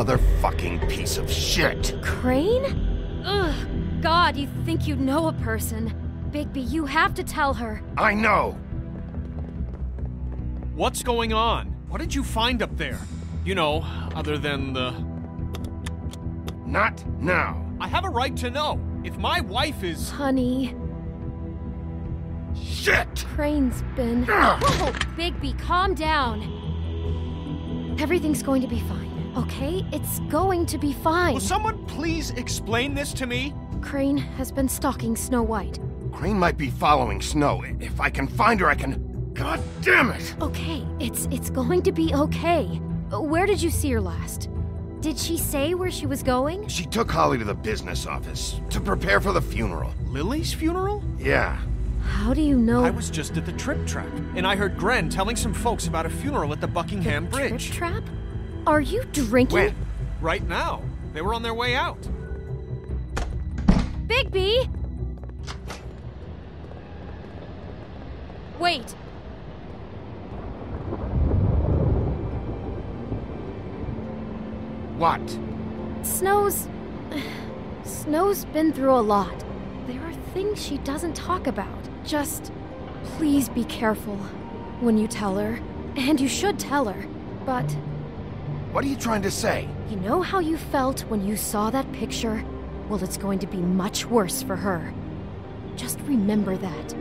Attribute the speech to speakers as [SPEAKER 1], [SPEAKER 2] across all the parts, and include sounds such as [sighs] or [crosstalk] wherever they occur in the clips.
[SPEAKER 1] That motherfucking piece of shit.
[SPEAKER 2] Crane? Ugh, God, you think you know a person. Bigby, you have to tell her.
[SPEAKER 1] I know.
[SPEAKER 3] What's going on? What did you find up there? You know, other than the.
[SPEAKER 1] Not now.
[SPEAKER 3] I have a right to know. If my wife is.
[SPEAKER 2] Honey,
[SPEAKER 1] Shit!
[SPEAKER 2] Crane's been.
[SPEAKER 1] Ugh.
[SPEAKER 2] Whoa, Bigby, calm down. Everything's going to be fine, okay? It's going to be fine.
[SPEAKER 3] Will someone please explain this to me?
[SPEAKER 2] Crane has been stalking Snow White.
[SPEAKER 1] Crane might be following Snow. If I can find her, I can. God damn it!
[SPEAKER 2] Okay, it's it's going to be okay. Where did you see her last? Did she say where she was going?
[SPEAKER 1] She took Holly to the business office to prepare for the funeral.
[SPEAKER 3] Lily's funeral?
[SPEAKER 1] Yeah.
[SPEAKER 2] How do you know?
[SPEAKER 3] I was just at the trip trap, and I heard Gren telling some folks about a funeral at the Buckingham Bridge.
[SPEAKER 2] Trip trap? Are you drinking?
[SPEAKER 1] When?
[SPEAKER 3] Right now. They were on their way out.
[SPEAKER 2] Bigby! Wait.
[SPEAKER 1] What?
[SPEAKER 2] Snow's. [sighs] Snow's been through a lot. There are things she doesn't talk about. Just. Please be careful when you tell her. And you should tell her. But
[SPEAKER 1] What are you trying to say?
[SPEAKER 2] you know how you felt when you saw that picture? Well, it's going to be much worse for her. Just remember that.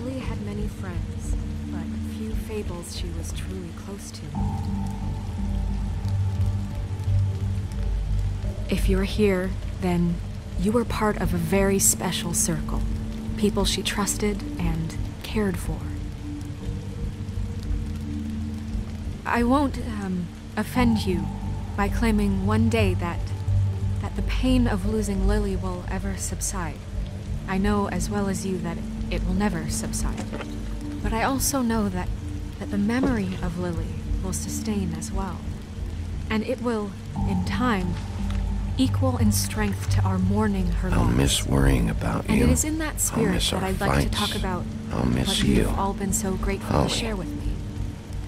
[SPEAKER 4] Lily had many friends, but few fables she was truly close to. If you're here, then you were part of a very special circle. People she trusted and cared for. I won't um, offend you by claiming one day that that the pain of losing Lily will ever subside. I know as well as you that it, will never subside. But I also know that that the memory of Lily will sustain as well. And it will, in time, equal in strength to our mourning her
[SPEAKER 1] I'll
[SPEAKER 4] loss.
[SPEAKER 1] miss worrying about
[SPEAKER 4] And
[SPEAKER 1] you.
[SPEAKER 4] it is in that spirit
[SPEAKER 1] miss
[SPEAKER 4] that I'd like to
[SPEAKER 1] fights.
[SPEAKER 4] talk about
[SPEAKER 1] I'll miss
[SPEAKER 4] what
[SPEAKER 1] you.
[SPEAKER 4] you've all been so grateful
[SPEAKER 1] Holly.
[SPEAKER 4] to share with me.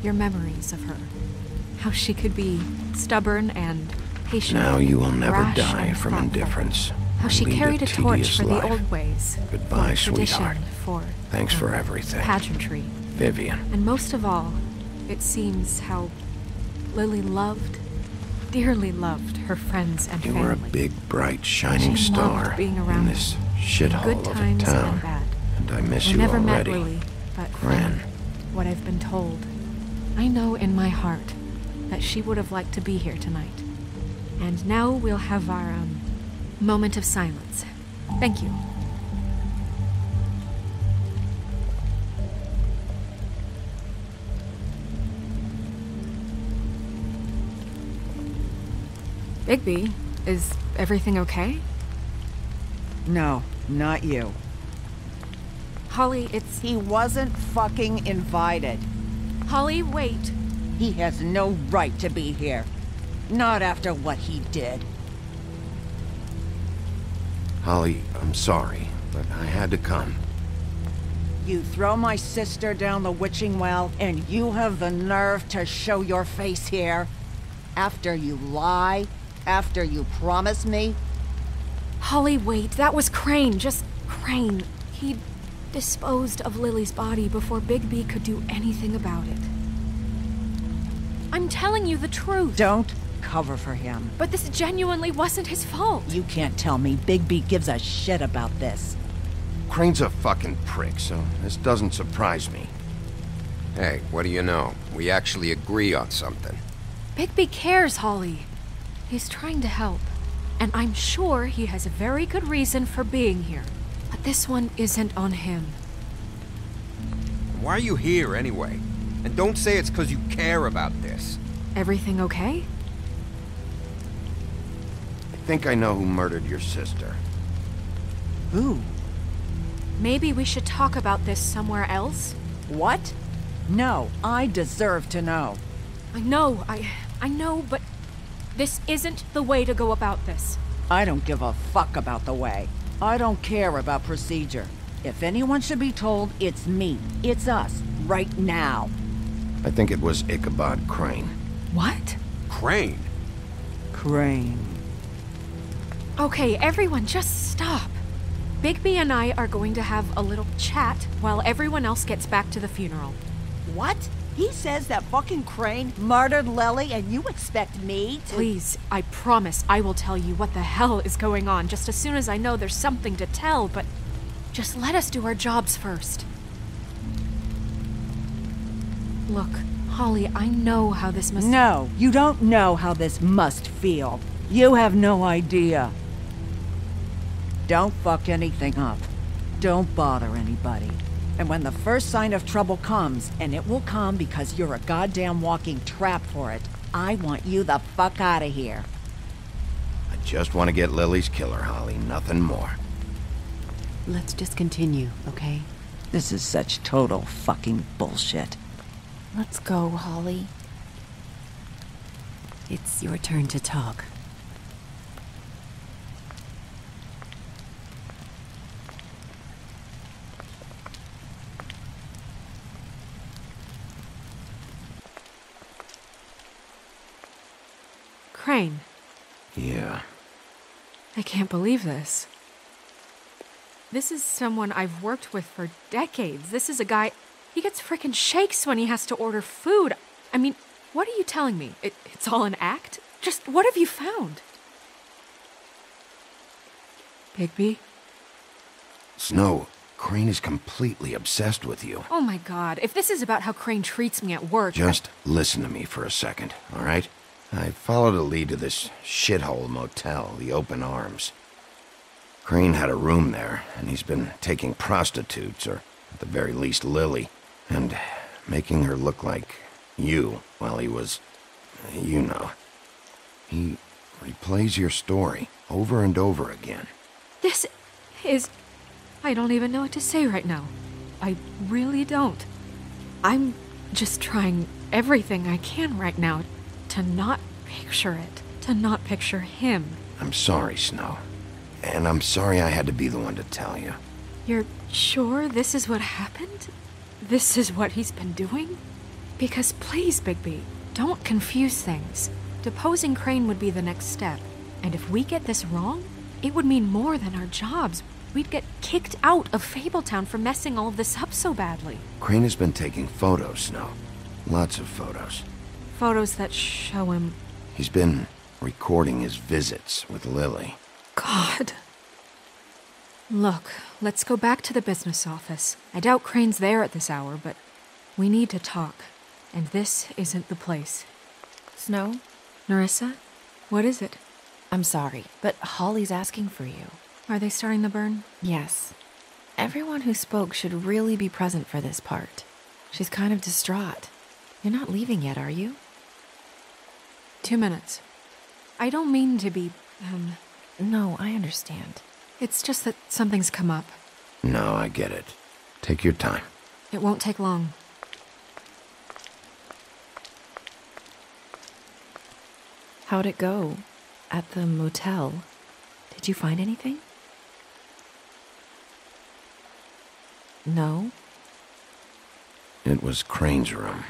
[SPEAKER 4] Your memories of her. How she could be stubborn and patient.
[SPEAKER 1] Now you will never die
[SPEAKER 4] and
[SPEAKER 1] from
[SPEAKER 4] thoughtful.
[SPEAKER 1] indifference.
[SPEAKER 4] How she carried a, torch for
[SPEAKER 1] life.
[SPEAKER 4] the old ways.
[SPEAKER 1] Goodbye, sweetheart.
[SPEAKER 4] For
[SPEAKER 1] Thanks
[SPEAKER 4] um,
[SPEAKER 1] for everything.
[SPEAKER 4] pageantry.
[SPEAKER 1] Vivian.
[SPEAKER 4] And most of all, it seems how Lily loved, dearly loved her friends and
[SPEAKER 1] You
[SPEAKER 4] family.
[SPEAKER 1] were a big, bright, shining
[SPEAKER 4] She
[SPEAKER 1] star
[SPEAKER 4] being
[SPEAKER 1] in
[SPEAKER 4] around
[SPEAKER 1] this
[SPEAKER 4] them.
[SPEAKER 1] shithole
[SPEAKER 4] Good
[SPEAKER 1] of a
[SPEAKER 4] times
[SPEAKER 1] town.
[SPEAKER 4] and bad.
[SPEAKER 1] And I miss
[SPEAKER 4] I
[SPEAKER 1] you
[SPEAKER 4] never
[SPEAKER 1] already.
[SPEAKER 4] met Lily, but from
[SPEAKER 1] Gran.
[SPEAKER 4] what I've been told, I know in my heart that she would have liked to be here tonight. And now we'll have our um, moment of silence. Thank you. Bigby, is everything okay?
[SPEAKER 5] No, not you.
[SPEAKER 4] Holly, it's.
[SPEAKER 5] He wasn't fucking invited.
[SPEAKER 4] Holly, wait.
[SPEAKER 5] He has no right to be here. Not after what he did.
[SPEAKER 1] Holly, I'm sorry, but I had to come.
[SPEAKER 5] You throw my sister down the witching well, and you have the nerve to show your face here? After you lie? After you promise me?
[SPEAKER 4] Holly, wait. That was Crane. Just Crane. He disposed of Lily's body before Bigby could do anything about it. I'm telling you the truth.
[SPEAKER 5] Don't cover for him.
[SPEAKER 4] But this genuinely wasn't his fault.
[SPEAKER 5] You can't tell me Bigby gives a shit about this.
[SPEAKER 1] Crane's a fucking prick, so this doesn't surprise me.
[SPEAKER 6] Hey, what do you know? We actually agree on something.
[SPEAKER 4] Bigby cares, Holly. He's trying to help. And I'm sure he has a very good reason for being here. But this one isn't on him.
[SPEAKER 6] Why are you here anyway? And don't say it's because you care about this.
[SPEAKER 4] Everything okay?
[SPEAKER 1] I think I know who murdered your sister.
[SPEAKER 7] Who?
[SPEAKER 4] Maybe we should talk about this somewhere else?
[SPEAKER 7] What? No, I deserve to know.
[SPEAKER 4] I know, I. I know, but. This isn't the way to go about this.
[SPEAKER 7] I don't give a fuck about the way. I don't care about procedure. If anyone should be told, it's me. It's us. Right now.
[SPEAKER 1] I think it was Ichabod Crane.
[SPEAKER 4] What?
[SPEAKER 6] Crane?
[SPEAKER 7] Crane.
[SPEAKER 4] Okay, everyone, just stop. Bigby and I are going to have a little chat while everyone else gets back to the funeral.
[SPEAKER 5] What? He says that fucking Crane murdered Lily and you expect me to-
[SPEAKER 4] Please, I promise I will tell you what the hell is going on just as soon as I know there's something to tell, but just let us do our jobs first. Look, Holly, I know how this must.
[SPEAKER 7] No, you don't know how this must feel. You have no idea. Don't fuck anything up. Don't bother anybody. And when the first sign of trouble comes, and it will come because you're a goddamn walking trap for it, I want you the fuck out of here.
[SPEAKER 1] I just want to get Lily's killer, Holly. Nothing more.
[SPEAKER 5] Let's just continue, okay?
[SPEAKER 7] This is such total fucking bullshit.
[SPEAKER 5] Let's go, Holly. It's your turn to talk.
[SPEAKER 4] Crane,
[SPEAKER 1] Yeah.
[SPEAKER 4] I can't believe this. This is someone I've worked with for decades. This is a guy. He gets frickin' shakes when he has to order food. I mean, what are you telling me? It, it's all an act? Just what have you found? Bigby?
[SPEAKER 1] Snow, Crane is completely obsessed with you.
[SPEAKER 4] Oh my god, if this is about how Crane treats me at work.
[SPEAKER 1] Just listen to me for a second, all right? I followed a lead to this shithole motel, the Open Arms. Crane had a room there, and he's been taking prostitutes, or at the very least Lily, and making her look like you while he was. you know. He replays your story over and over again.
[SPEAKER 4] This is. I don't even know what to say right now. I really don't. I'm just trying everything I can right now to not picture it, to not picture him.
[SPEAKER 1] I'm sorry, Snow. And I'm sorry I had to be the one to tell you.
[SPEAKER 4] You're sure this is what happened? This is what he's been doing? Because please, Bigby, don't confuse things. Deposing Crane would be the next step. And if we get this wrong, it would mean more than our jobs. We'd get kicked out of Fabletown for messing all of this up so badly.
[SPEAKER 1] Crane has been taking photos, Snow. Lots of photos.
[SPEAKER 4] Photos that show him.
[SPEAKER 1] He's been recording his visits with Lily.
[SPEAKER 4] God. Look, let's go back to the business office. I doubt Crane's there at this hour, but we need to talk. And this isn't the place.
[SPEAKER 8] Snow,
[SPEAKER 4] Nerissa? What is it?
[SPEAKER 8] I'm sorry, but Holly's asking for you.
[SPEAKER 4] Are they starting the burn?
[SPEAKER 8] Yes. Everyone who spoke should really be present for this part. She's kind of distraught. You're not leaving yet, are you?
[SPEAKER 4] Two minutes. I don't mean to be, um,
[SPEAKER 8] No, I understand.
[SPEAKER 4] it's just that something's come up.
[SPEAKER 1] No, I get it. Take your time.
[SPEAKER 4] It won't take long.
[SPEAKER 8] How'd it go? At the motel? Did you find anything? No?
[SPEAKER 1] It was Crane's room.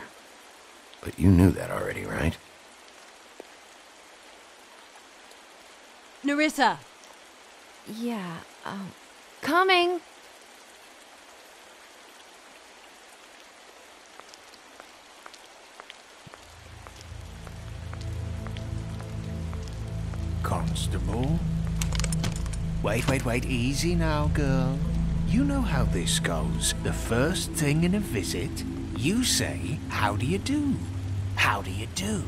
[SPEAKER 1] But you knew that already, right?
[SPEAKER 5] Nerissa!
[SPEAKER 8] Yeah, um. Coming!
[SPEAKER 9] Constable? Wait, wait, wait, easy now, girl. You know how this goes. The first thing in a visit, you say, How do you do? How do you do?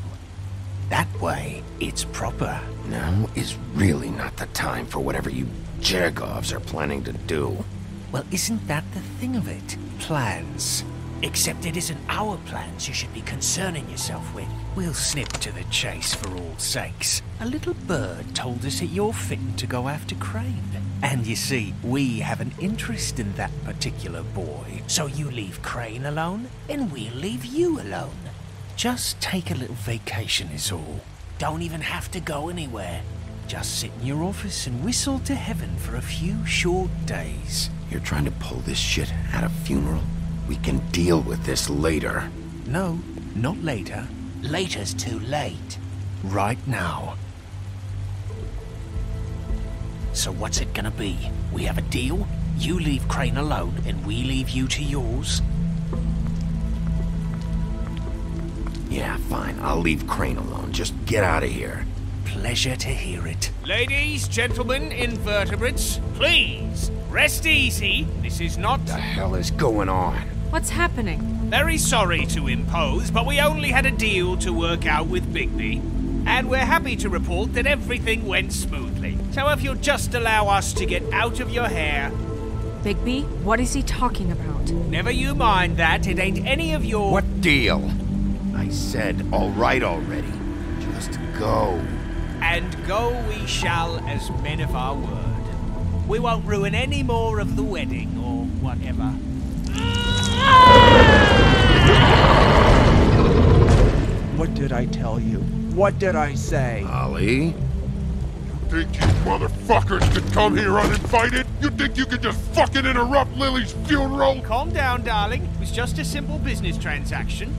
[SPEAKER 9] That way, it's proper.
[SPEAKER 1] Now is really not the time for whatever you Jergovs are planning to do.
[SPEAKER 9] Well, isn't that the thing of it? Plans. Except it isn't our plans you should be concerning yourself with. We'll snip to the chase for all sakes. A little bird told us that you're fitting to go after Crane. And you see, we have an interest in that particular boy. So you leave Crane alone, and we'll leave you alone. Just take a little vacation is all. Don't even have to go anywhere. Just sit in your office and whistle to heaven for a few short days.
[SPEAKER 1] You're trying to pull this shit at a funeral? We can deal with this later.
[SPEAKER 9] No, not later. Later's too late. Right now. So what's it gonna be? We have a deal? You leave Crane alone, and we leave you to yours?
[SPEAKER 1] Yeah, fine. I'll leave Crane alone. Just get out of here.
[SPEAKER 9] Pleasure to hear it.
[SPEAKER 10] Ladies, gentlemen, invertebrates, please, rest easy. This is not...
[SPEAKER 1] The hell is going on?
[SPEAKER 4] What's happening?
[SPEAKER 10] Very sorry to impose, but we only had a deal to work out with Bigby. And we're happy to report that everything went smoothly. So if you'll just allow us to get out of your hair...
[SPEAKER 4] Bigby, what is he talking about?
[SPEAKER 10] Never you mind that, it ain't any of your...
[SPEAKER 1] What deal? I said, all right already. Just go.
[SPEAKER 10] And go we shall as men of our word. We won't ruin any more of the wedding or whatever.
[SPEAKER 11] What did I tell you? What did I say?
[SPEAKER 1] Holly?
[SPEAKER 12] You think you motherfuckers could come here uninvited? You think you could just fucking interrupt Lily's funeral?
[SPEAKER 10] Calm down, darling. It was just a simple business transaction.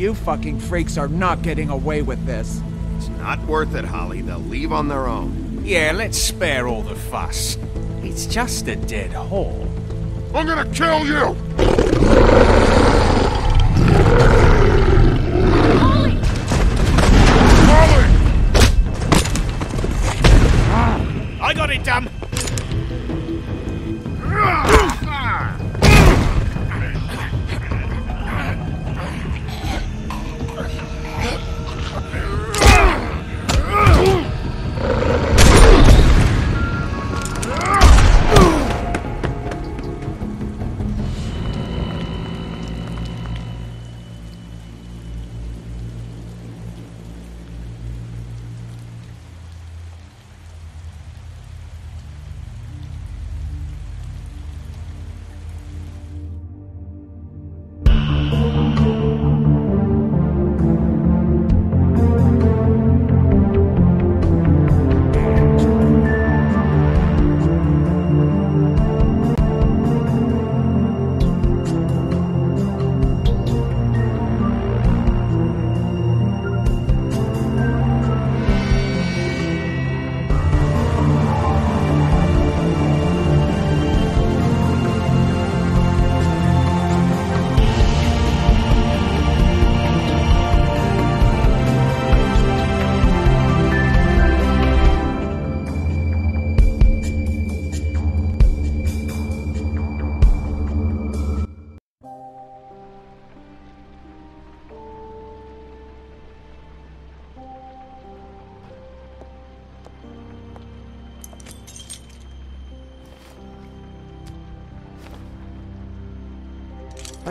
[SPEAKER 11] You fucking freaks are not getting away with this.
[SPEAKER 1] It's not worth it, Holly. They'll leave on their own.
[SPEAKER 10] Yeah, let's spare all the fuss. It's just a dead hall.
[SPEAKER 12] I'm gonna kill you!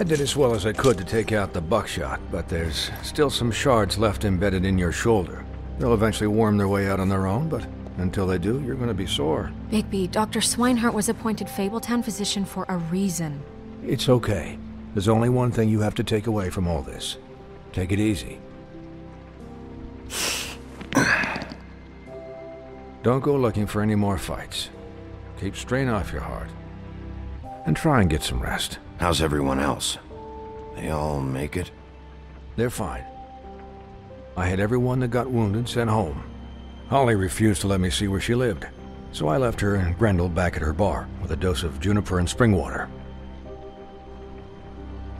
[SPEAKER 13] Did as well as I could to take out the buckshot, but there's still some shards left embedded in your shoulder. They'll eventually worm their way out on their own, but until they do, you're gonna be sore.
[SPEAKER 4] Bigby, Dr. Swineheart was appointed Fabletown physician for a reason.
[SPEAKER 13] It's okay. There's only one thing you have to take away from all this. Take it easy. [coughs] Don't go looking for any more fights. Keep strain off your heart. And try and get some rest.
[SPEAKER 1] How's everyone else? They all make it?
[SPEAKER 13] They're fine. I had everyone that got wounded sent home. Holly refused to let me see where she lived, so I left her and Grendel back at her bar with a dose of juniper and spring water.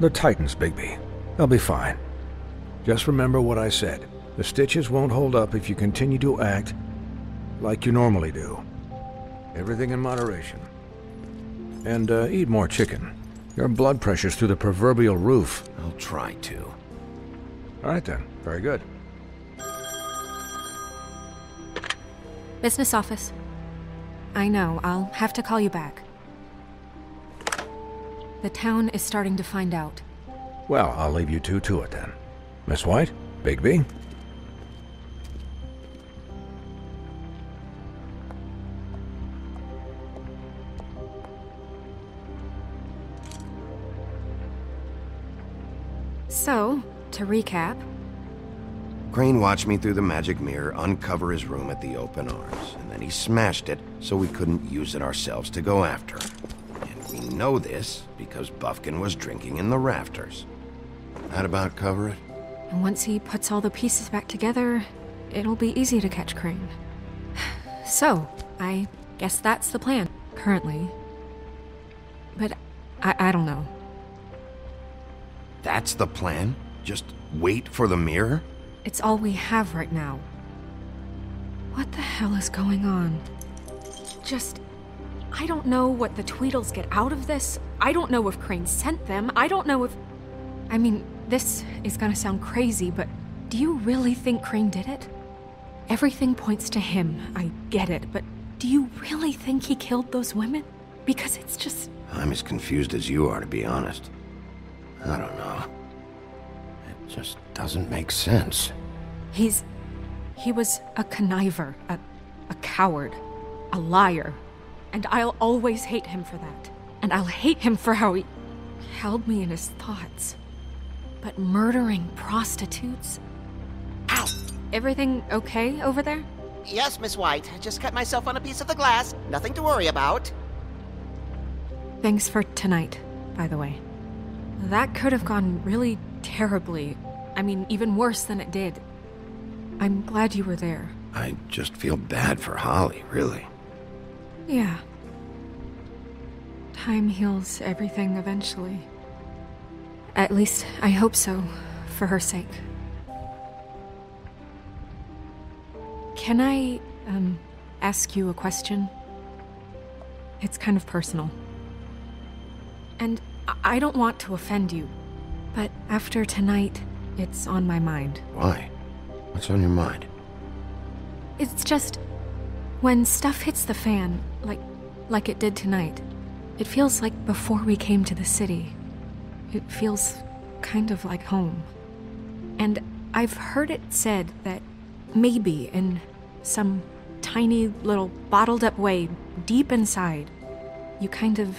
[SPEAKER 13] The Titans, Bigby. They'll be fine. Just remember what I said. The stitches won't hold up if you continue to act like you normally do. Everything in moderation. And uh, eat more chicken. Your blood pressure's through the proverbial roof.
[SPEAKER 1] I'll try to.
[SPEAKER 13] All right then. Very good.
[SPEAKER 4] Business office. I know. I'll have to call you back. The town is starting to find out.
[SPEAKER 13] Well, I'll leave you two to it then. Miss White? Bigby?
[SPEAKER 4] To recap,
[SPEAKER 1] Crane watched me through the magic mirror uncover his room at the open arms, and then he smashed it so we couldn't use it ourselves to go after him. And we know this because Bufkin was drinking in the rafters. That about cover it?
[SPEAKER 4] and once he puts all the pieces back together, it'll be easy to catch Crane. [sighs] So, I guess that's the plan, currently. But I, I don't know.
[SPEAKER 1] That's the plan? Just wait for the mirror?
[SPEAKER 4] It's all we have right now. What the hell is going on? Just. I don't know what the Tweedles get out of this. I don't know if Crane sent them. I don't know if. I mean, this is gonna sound crazy, but do you really think Crane did it? Everything points to him. I get it, but do you really think he killed those women? Because it's just.
[SPEAKER 1] I'm as confused as you are, to be honest. I don't know. It just doesn't make sense.
[SPEAKER 4] He's. He was a conniver, a, a coward, a liar. And I'll always hate him for that. And I'll hate him for how he held me in his thoughts. But murdering prostitutes? Ow! Everything okay over there?
[SPEAKER 14] Yes, Miss White. I just cut myself on a piece of the glass. Nothing to worry about.
[SPEAKER 4] Thanks for tonight, by the way. That could have gone really terribly. I mean, even worse than it did. I'm glad you were there.
[SPEAKER 1] I just feel bad for Holly, really.
[SPEAKER 4] Yeah. Time heals everything eventually. At least, I hope so, for her sake. Can I, um, ask you a question? It's kind of personal. And I- I don't want to offend you, but after tonight, it's on my mind.
[SPEAKER 1] Why? What's on your mind?
[SPEAKER 4] It's just when stuff hits the fan, like like it did tonight. It feels like before we came to the city. It feels kind of like home. And I've heard it said that maybe in some tiny little bottled up way deep inside, you kind of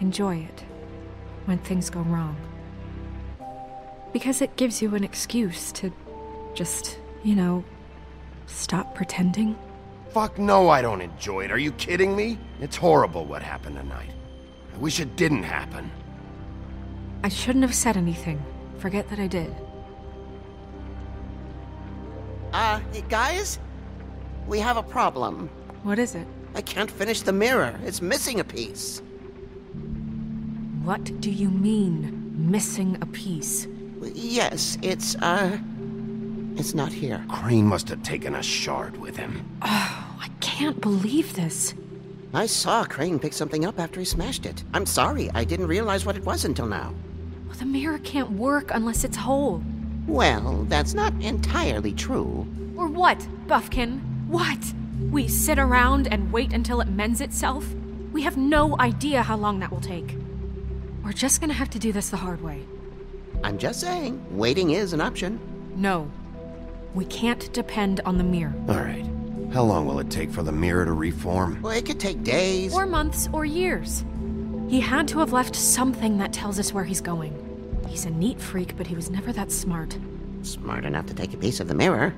[SPEAKER 4] enjoy it when things go wrong. Because it gives you an excuse to just, you know, stop pretending.
[SPEAKER 1] Fuck no, I don't enjoy it. Are you kidding me? It's horrible what happened tonight. I wish it didn't happen.
[SPEAKER 4] I shouldn't have said anything. Forget that I did.
[SPEAKER 14] Uh, guys? We have a problem.
[SPEAKER 4] What is it?
[SPEAKER 14] I can't finish the mirror. It's missing a piece.
[SPEAKER 4] What do you mean, missing a piece?
[SPEAKER 14] Yes, it's, uh. It's not here.
[SPEAKER 1] Crane must have taken a shard with him.
[SPEAKER 4] Oh, I can't believe this.
[SPEAKER 14] I saw Crane pick something up after he smashed it. I'm sorry, I didn't realize what it was until now.
[SPEAKER 4] Well, the mirror can't work unless it's whole.
[SPEAKER 14] Well, that's not entirely true.
[SPEAKER 4] Or what, Bufkin? What? We sit around and wait until it mends itself? We have no idea how long that will take. We're just gonna have to do this the hard way.
[SPEAKER 14] I'm just saying, waiting is an option.
[SPEAKER 4] No. We can't depend on the mirror.
[SPEAKER 1] All right. How long will it take for the mirror to reform?
[SPEAKER 14] Well, it could take days.
[SPEAKER 4] Or months or years. He had to have left something that tells us where he's going. He's a neat freak, but he was never that smart.
[SPEAKER 14] Smart enough to take a piece of the mirror.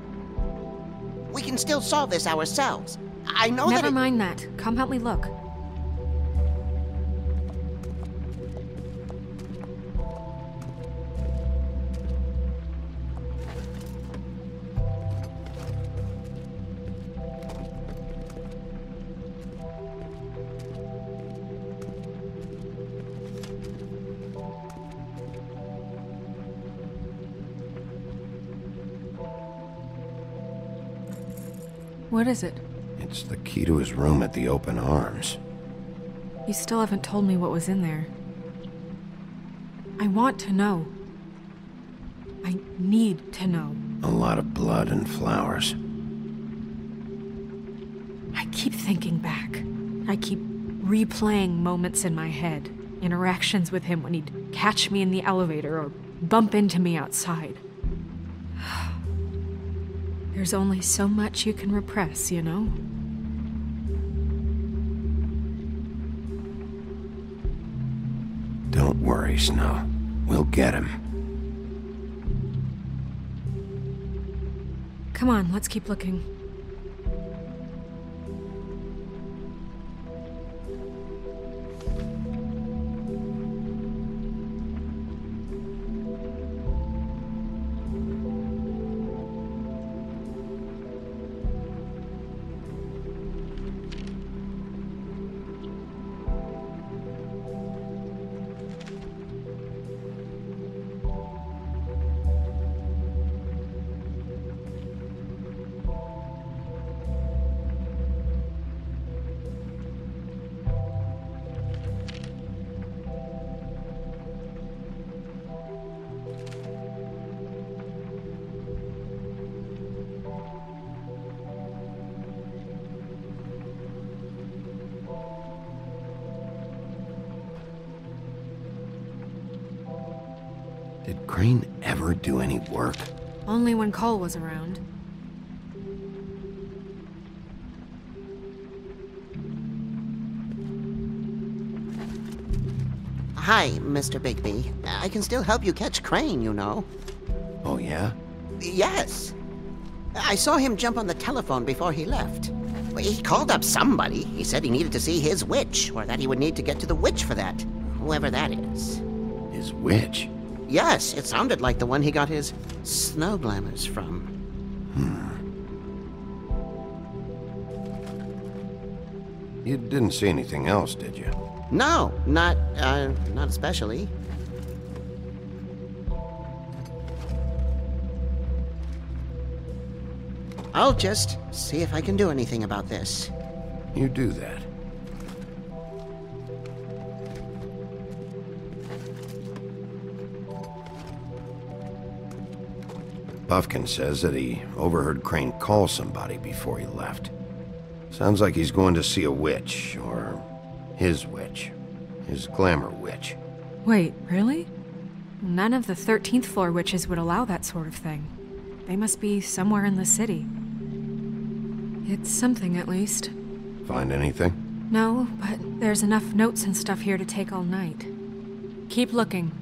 [SPEAKER 14] We can still solve this ourselves. I know
[SPEAKER 4] Never
[SPEAKER 14] that. it-
[SPEAKER 4] mind that. Come help me look. What is it?
[SPEAKER 1] It's the key to his room at the open arms.
[SPEAKER 4] You still haven't told me what was in there. I want to know. I need to know.
[SPEAKER 1] A lot of blood and flowers.
[SPEAKER 4] I keep thinking back. I keep replaying moments in my head, interactions with him when he'd catch me in the elevator or bump into me outside. There's only so much you can repress, you know?
[SPEAKER 1] Don't worry, Snow. We'll get him.
[SPEAKER 4] Come on, let's keep looking. When Cole was around.
[SPEAKER 14] Hi, Mr. Bigby. I can still help you catch Crane, you know.
[SPEAKER 1] Oh, yeah?
[SPEAKER 14] Yes. I saw him jump on the telephone before he left. He called up somebody. He said he needed to see his witch, or that he would need to get to the witch for that. Whoever that is.
[SPEAKER 1] His witch?
[SPEAKER 14] Yes, it sounded like the one he got his snow glamours from.
[SPEAKER 1] You didn't see anything else, did you?
[SPEAKER 14] No, not, uh, not especially. I'll just see if I can do anything about this.
[SPEAKER 1] You do that. Bufkin says that he overheard Crane call somebody before he left. Sounds like he's going to see a witch, or his witch. His glamour witch.
[SPEAKER 4] Wait, really? None of the 13th floor witches would allow that sort of thing. They must be somewhere in the city. It's something, at least.
[SPEAKER 1] Find anything?
[SPEAKER 4] No, but there's enough notes and stuff here to take all night. Keep looking.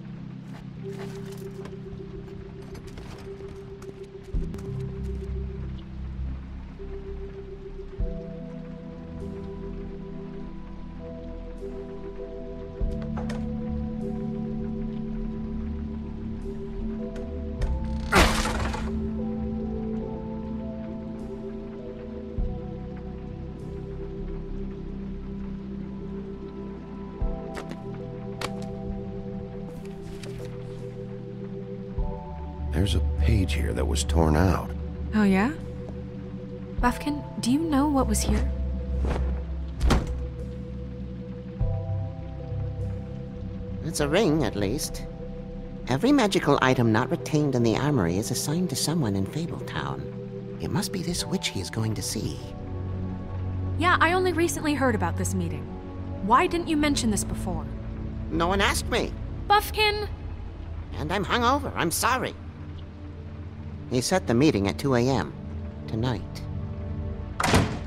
[SPEAKER 4] What was here?
[SPEAKER 14] It's a ring, at least. Every magical item not retained in the armory is assigned to someone in Fabletown. It must be this witch he is going to see.
[SPEAKER 4] Yeah, I only recently heard about this meeting. Why didn't you mention this before?
[SPEAKER 14] No one asked me,
[SPEAKER 4] Bufkin!
[SPEAKER 14] and I'm hungover. I'm sorry. He set the meeting at 2 a.m. tonight.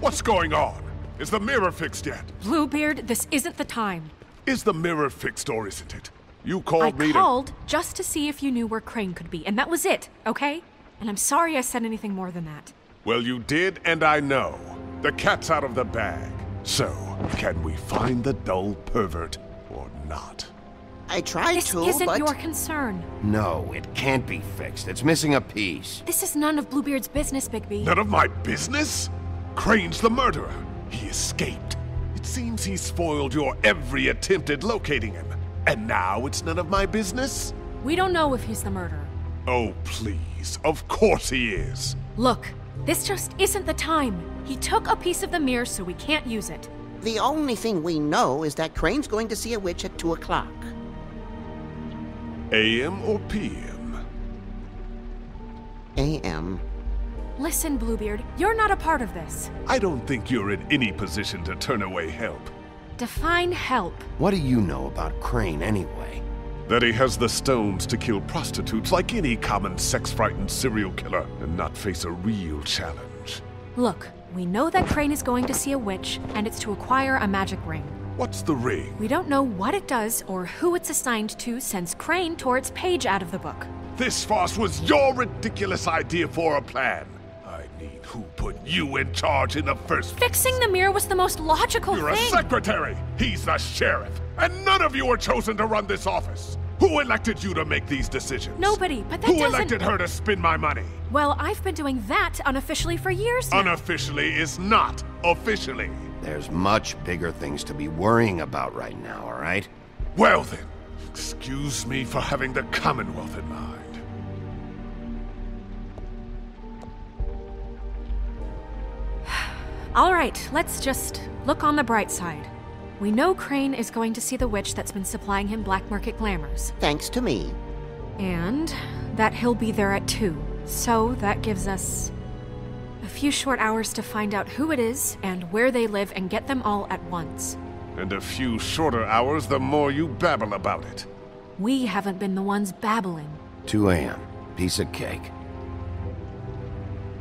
[SPEAKER 15] What's going on? Is the mirror fixed yet?
[SPEAKER 4] Bluebeard, this isn't the time.
[SPEAKER 15] Is the mirror fixed or isn't it? You called
[SPEAKER 4] I
[SPEAKER 15] me to...
[SPEAKER 4] called just to see if you knew where Crane could be, and that was it, okay? And I'm sorry I said anything more than that.
[SPEAKER 15] Well, you did, and I know. The cat's out of the bag. So, can we find the dull pervert or not?
[SPEAKER 14] I tried
[SPEAKER 4] This
[SPEAKER 14] to,
[SPEAKER 4] isn't
[SPEAKER 14] but
[SPEAKER 4] your concern.
[SPEAKER 1] No, it can't be fixed. It's missing a piece.
[SPEAKER 4] This is none of Bluebeard's business, Bigby.
[SPEAKER 15] None of my business? Crane's the murderer. He escaped. It seems he spoiled your every attempt at locating him. And now it's none of my business?
[SPEAKER 4] We don't know if he's the murderer.
[SPEAKER 15] Oh, please. Of course he is.
[SPEAKER 4] Look, this just isn't the time. He took a piece of the mirror, so we can't use it.
[SPEAKER 14] the only thing we know is that Crane's going to see a witch at 2 o'clock.
[SPEAKER 15] AM or PM?
[SPEAKER 14] A.M.
[SPEAKER 4] Listen, Bluebeard, you're not a part of this.
[SPEAKER 15] I don't think you're in any position to turn away help.
[SPEAKER 4] Define help.
[SPEAKER 1] What do you know about Crane anyway?
[SPEAKER 15] That he has the stones to kill prostitutes like any common sex-frightened serial killer and not face a real challenge.
[SPEAKER 4] Look, we know that Crane is going to see a witch, and it's to acquire a magic ring.
[SPEAKER 15] What's the ring?
[SPEAKER 4] We don't know what it does or who it's assigned to since Crane tore its page out of the book.
[SPEAKER 15] This farce was your ridiculous idea for a plan. I mean, who put you in charge in the first place?
[SPEAKER 4] Fixing the mirror was the most logical
[SPEAKER 15] You're
[SPEAKER 4] thing.
[SPEAKER 15] a secretary! He's the sheriff! And none of you were chosen to run this office! Who elected you to make these decisions?
[SPEAKER 4] Nobody, but that
[SPEAKER 15] Who
[SPEAKER 4] doesn't...
[SPEAKER 15] elected her to spend my money?
[SPEAKER 4] Well, I've been doing that unofficially for years now.
[SPEAKER 15] Unofficially is not officially.
[SPEAKER 1] There's much bigger things to be worrying about right now, all right?
[SPEAKER 15] Well then, excuse me for having the Commonwealth in mind.
[SPEAKER 4] All right, let's just look on the bright side. We know Crane is going to see the witch that's been supplying him black market glamours.
[SPEAKER 14] Thanks to me.
[SPEAKER 4] And that he'll be there at 2. So that gives us a few short hours to find out who it is and where they live and get them all at once.
[SPEAKER 15] And a few shorter hours the more you babble about it.
[SPEAKER 4] We haven't been the ones babbling.
[SPEAKER 1] 2 a.m. Piece of cake.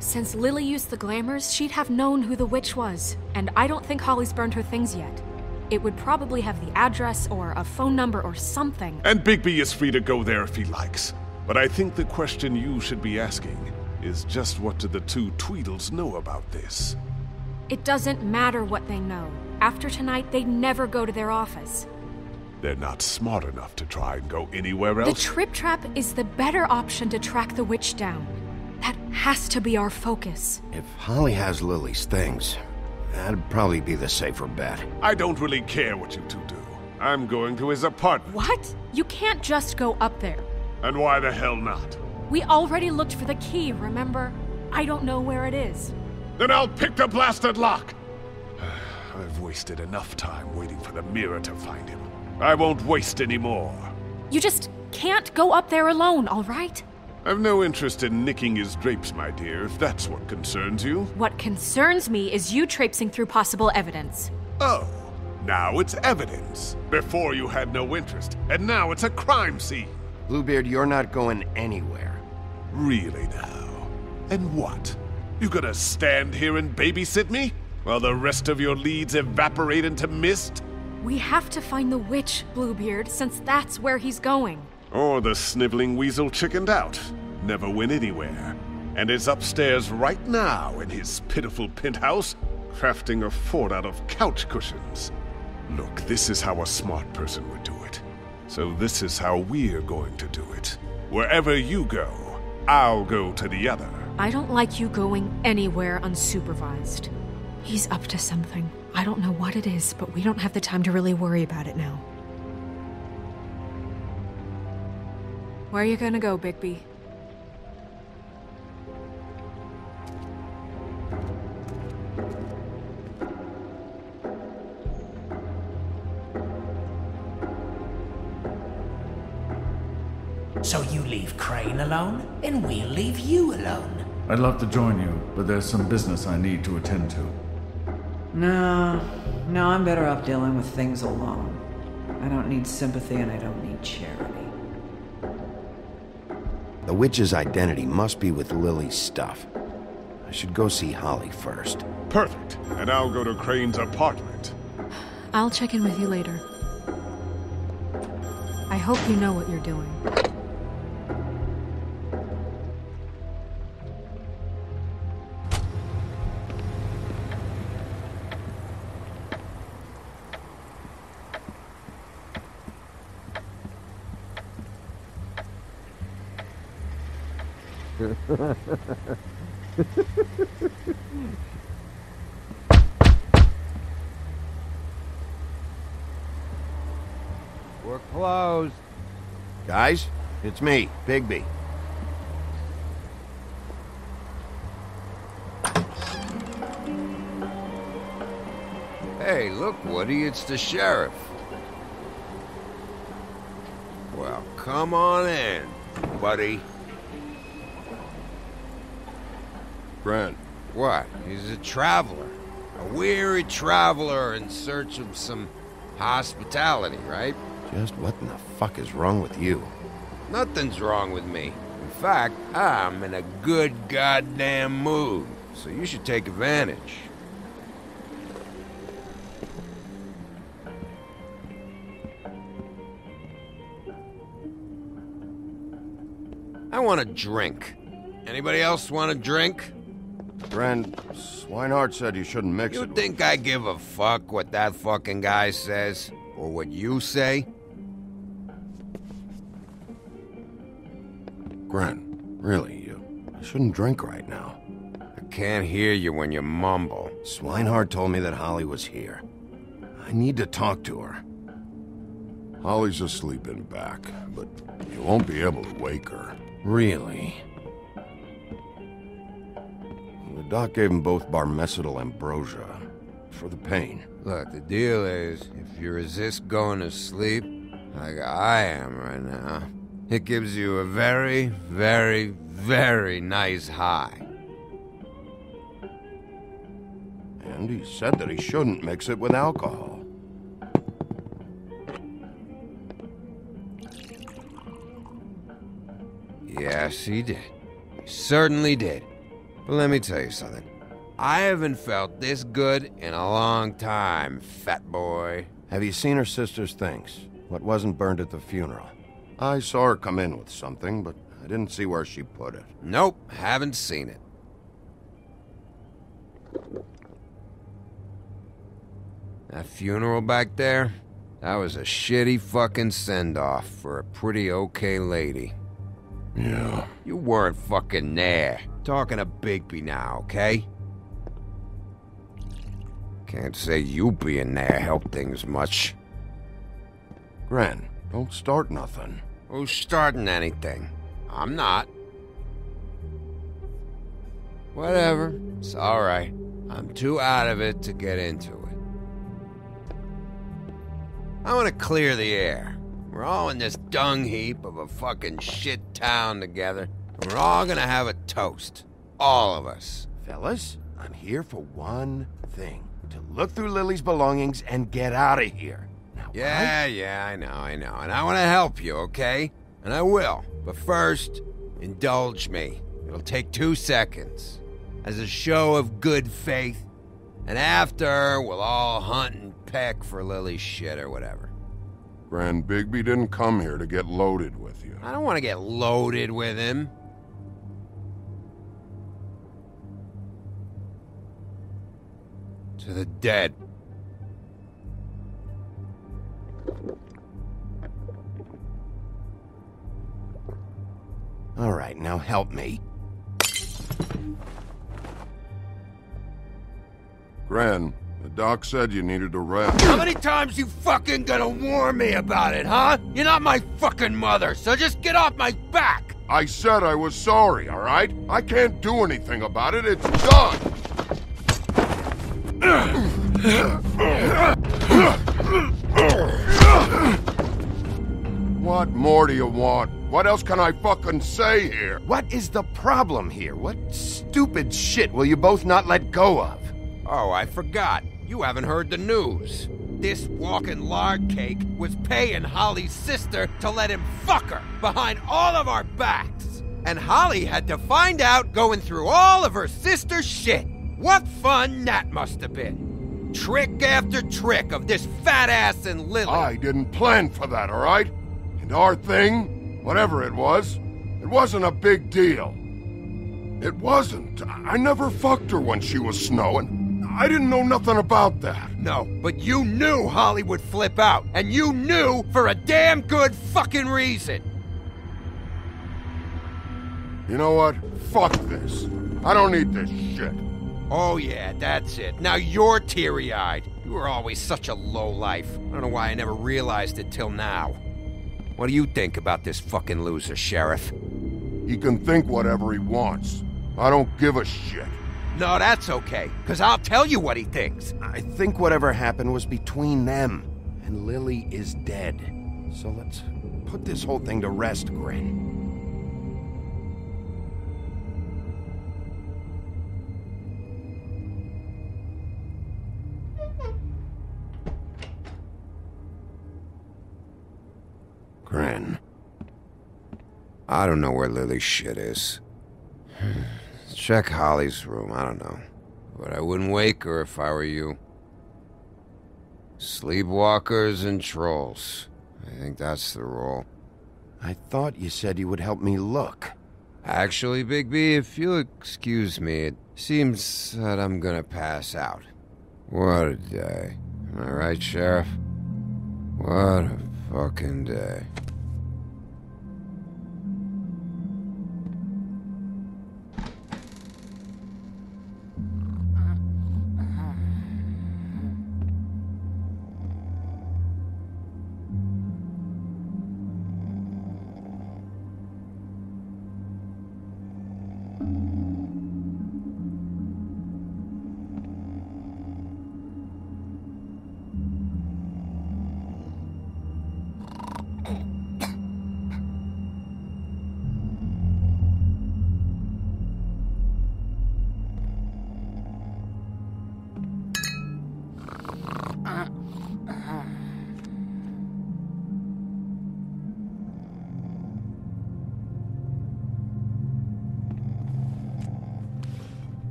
[SPEAKER 4] Since Lily used the glamours, she'd have known who the witch was, and I don't think Holly's burned her things yet. It would probably have the address or a phone number or something.
[SPEAKER 15] And Bigby is free to go there if he likes. But I think the question you should be asking is just what do the two Tweedles know about this?
[SPEAKER 4] It doesn't matter what they know. After tonight, they'd never go to their office.
[SPEAKER 15] They're not smart enough to try and go anywhere else. The.
[SPEAKER 4] Trip Trap is the better option to track the witch down. That has to be our focus.
[SPEAKER 1] If Holly has Lily's things, that'd probably be the safer bet.
[SPEAKER 15] I don't really care what you two do. I'm going to his apartment.
[SPEAKER 4] What? You can't just go up there.
[SPEAKER 15] And why the hell not?
[SPEAKER 4] We already looked for the key, remember? I don't know where it is.
[SPEAKER 15] Then I'll pick the blasted lock! [sighs] I've wasted enough time waiting for the mirror to find him. I won't waste any more.
[SPEAKER 4] You just can't go up there alone, all right?
[SPEAKER 15] I've no interest in nicking his drapes, my dear, if that's what concerns you.
[SPEAKER 4] What concerns me is you traipsing through possible evidence.
[SPEAKER 15] Oh, now it's evidence. Before you had no interest, and now it's a crime scene.
[SPEAKER 1] Bluebeard, you're not going anywhere.
[SPEAKER 15] Really now? And what? You gonna stand here and babysit me? While the rest of your leads evaporate into mist?
[SPEAKER 4] We have to find the witch, Bluebeard, since that's where he's going.
[SPEAKER 15] Or the sniveling weasel chickened out, never went anywhere, and is upstairs right now in his pitiful penthouse, crafting a fort out of couch cushions. Look, this is how a smart person would do it. So this is how we're going to do it. Wherever you go, I'll go to the other.
[SPEAKER 4] I don't like you going anywhere unsupervised. He's up to something. I don't know what it is, but we don't have the time to really worry about it now. Where are you gonna go, Bigby?
[SPEAKER 9] So you leave Crane alone, and we'll leave you alone.
[SPEAKER 16] I'd love to join you, but there's some business I need to attend to.
[SPEAKER 7] No, no, I'm better off dealing with things alone. I don't need sympathy and I don't need charity.
[SPEAKER 1] The witch's identity must be with Lily's stuff. I should go see Holly first.
[SPEAKER 15] Perfect. And I'll go to Crane's apartment.
[SPEAKER 4] I'll check in with you later. I hope you know what you're doing. [laughs]
[SPEAKER 1] We're closed. Guys, it's me, Bigby.
[SPEAKER 6] Hey, look, Woody, it's the sheriff. Well, come on in, buddy.
[SPEAKER 1] Grant.
[SPEAKER 6] What? He's a traveler. A weary traveler in search of some hospitality, right?
[SPEAKER 1] Just what in the fuck is wrong with you?
[SPEAKER 6] Nothing's wrong with me. In fact, I'm in a good goddamn mood, so you should take advantage. I want a drink. Anybody else want a drink?
[SPEAKER 1] Friend, Swineheart said you shouldn't mix
[SPEAKER 6] You
[SPEAKER 1] it.
[SPEAKER 6] think I give a fuck what that fucking guy says? Or what you say?
[SPEAKER 1] Grant, really, you, you shouldn't drink right now.
[SPEAKER 6] I can't hear you when you mumble.
[SPEAKER 1] Swineheart told me that Holly was here. I need to talk to her.
[SPEAKER 15] Holly's asleep in back, but you won't be able to wake her.
[SPEAKER 1] Really? Doc gave him both barmecidal ambrosia for the pain.
[SPEAKER 6] Look, the deal is, if you resist going to sleep, like I am right now, it gives you a very, very, very nice high.
[SPEAKER 1] And he said that he shouldn't mix it with alcohol.
[SPEAKER 6] Yes, he did. He certainly did. Let me tell you something. I haven't felt this good in a long time, fat boy.
[SPEAKER 1] Have you seen her sister's things? What wasn't burned at the funeral? I saw her come in with something, but I didn't see where she put it.
[SPEAKER 6] Nope, haven't seen it. That funeral back there? That was a shitty fucking send off for a pretty okay lady.
[SPEAKER 15] Yeah.
[SPEAKER 6] You weren't fucking there. Talking to Bigby now, okay? Can't say you being there helped things much.
[SPEAKER 1] Gren, don't start nothing.
[SPEAKER 6] Who's starting anything? I'm not. Whatever. It's alright. I'm too out of it to get into it. I want to clear the air. We're all in this dung heap of a fucking shit town together. And we're all gonna have a toast. All of us.
[SPEAKER 1] Fellas, I'm here for one thing. To look through Lily's belongings and get out of here. Now,
[SPEAKER 6] Yeah, yeah, I know, I know. And I want to help you, okay? And I will. But first, indulge me. It'll take two seconds. As a show of good faith. And after, we'll all hunt and peck for Lily's shit or whatever.
[SPEAKER 15] Grand Bigby didn't come here to get loaded with you.
[SPEAKER 6] I don't want to get loaded with him. To the dead.
[SPEAKER 1] All right, now help me.
[SPEAKER 15] Gren, the doc said you needed a rest.
[SPEAKER 6] How many times you fucking gonna warn me about it, huh? You're not my fucking mother, so just get off my back!
[SPEAKER 15] I said I was sorry, all right? I can't do anything about it. It's done. What more do you want? What else can I fucking say here?
[SPEAKER 1] What is the problem here? What stupid shit will you both not let go of?
[SPEAKER 6] Oh, I forgot. You haven't heard the news. This walking lard cake was paying Holly's sister to let him fuck her behind all of our backs. And Holly had to find out going through all of her sister's shit. What fun that must have been. Trick after trick of this fat ass and Lily.
[SPEAKER 15] I didn't plan for that, all right? And our thing, whatever it was, it wasn't a big deal. It wasn't. I never fucked her when she was snowing. I didn't know nothing about that.
[SPEAKER 6] No, but you knew Holly would flip out, and you knew for a damn good fucking reason.
[SPEAKER 15] You know what? Fuck this. I don't need this shit.
[SPEAKER 6] Oh yeah, that's it. Now you're teary-eyed. You were always such a lowlife. I don't know why I never realized it till now. What do you think about this fucking loser, Sheriff?
[SPEAKER 15] He can think whatever he wants. I don't give a shit.
[SPEAKER 6] No, that's okay, because I'll tell you what he thinks.
[SPEAKER 1] I think whatever happened was between them, and Lily is dead. So let's put this whole thing to rest, Gren. Gren.
[SPEAKER 6] I don't know where Lily's shit is. [sighs] [sighs] [sighs] Check Holly's room, I don't know. But I wouldn't wake her if I were you. Sleepwalkers and trolls. I think that's the rule.
[SPEAKER 1] I thought you said you would help me look.
[SPEAKER 6] Actually, Bigby, if you'll excuse me, it seems that I'm gonna pass out. What a day. Am I right, Sheriff? What a fucking day.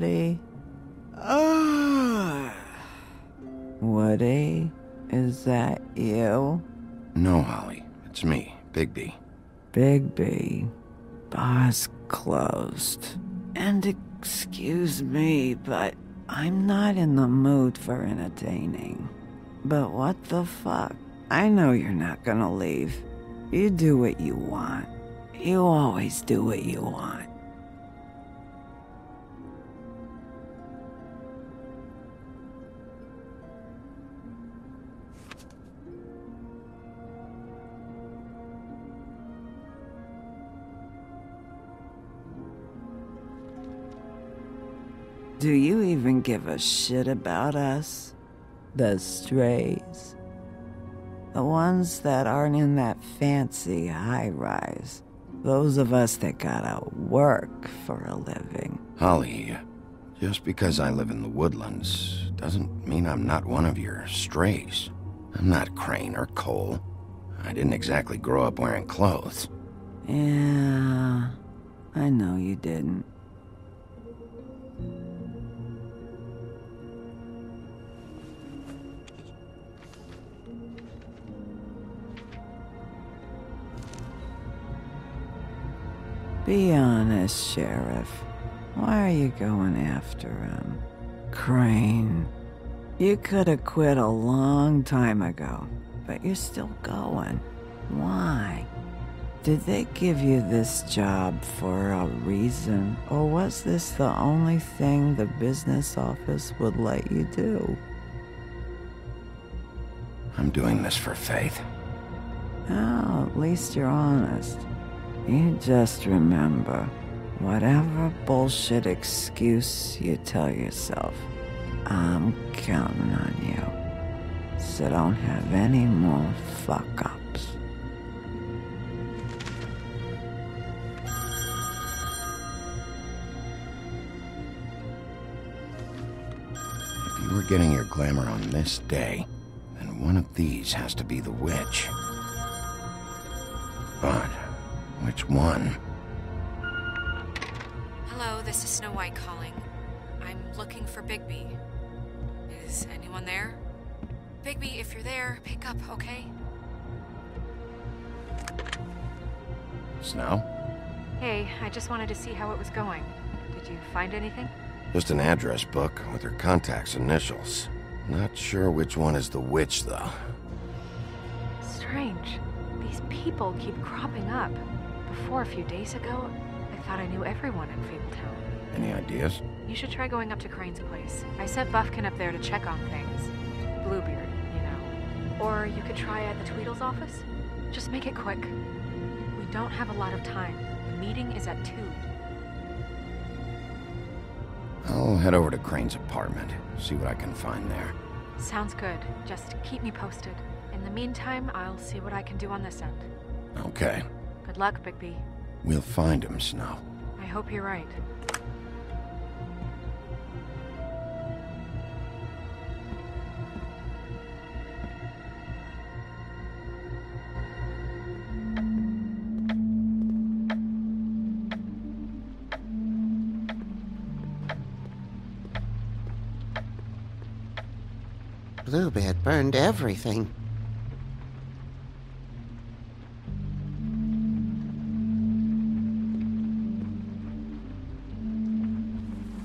[SPEAKER 7] Woody? Ah. Woody, is that you?
[SPEAKER 1] No, Holly. It's me, Bigby.
[SPEAKER 7] Bigby. Bar's closed. And excuse me, but I'm not in the mood for entertaining. But what the fuck? I know you're not gonna leave. You do what you want. You always do what you want. Do you even give a shit about us? The strays? The ones that aren't in that fancy high rise. Those of us that gotta work for a living.
[SPEAKER 1] Holly, just because I live in the woodlands doesn't mean I'm not one of your strays. I'm not Crane or Cole. I didn't exactly grow up wearing clothes.
[SPEAKER 7] Yeah, I know you didn't. Be honest, Sheriff. Why are you going after him? Crane. You could have quit a long time ago, but you're still going. Why? Did they give you this job for a reason, or was this the only thing the business office would let you do?
[SPEAKER 1] I'm doing this for Faith.
[SPEAKER 7] Oh, at least you're honest. You just remember, whatever bullshit excuse you tell yourself, I'm counting on you. So don't have any more fuck ups.
[SPEAKER 1] If you were getting your glamour on this day, then one of these has to be the witch. But which one?
[SPEAKER 4] Hello, this is Snow White calling. I'm looking for Bigby. Is anyone there? Bigby, if you're there, pick up, okay?
[SPEAKER 1] Snow?
[SPEAKER 4] Hey, I just wanted to see how it was going. Did you find anything?
[SPEAKER 1] Just an address book with her contact's initials. Not sure which one is the witch, though.
[SPEAKER 4] Strange. These people keep cropping up. Before a few days ago, I thought I knew everyone in Fabletown.
[SPEAKER 1] Any ideas?
[SPEAKER 4] You should try going up to Crane's place. I sent Bufkin up there to check on things. Bluebeard, you know. Or you could try at the Tweedle's office. Just make it quick. We don't have a lot of time. The meeting is at 2.
[SPEAKER 1] I'll head over to Crane's apartment, see what I can find there.
[SPEAKER 4] Sounds good. Just keep me posted. In the meantime, I'll see what I can do on this end.
[SPEAKER 1] Okay.
[SPEAKER 4] Good luck, Bigby.
[SPEAKER 1] We'll find him, Snow.
[SPEAKER 4] I hope you're right.
[SPEAKER 14] Bluebeard burned everything.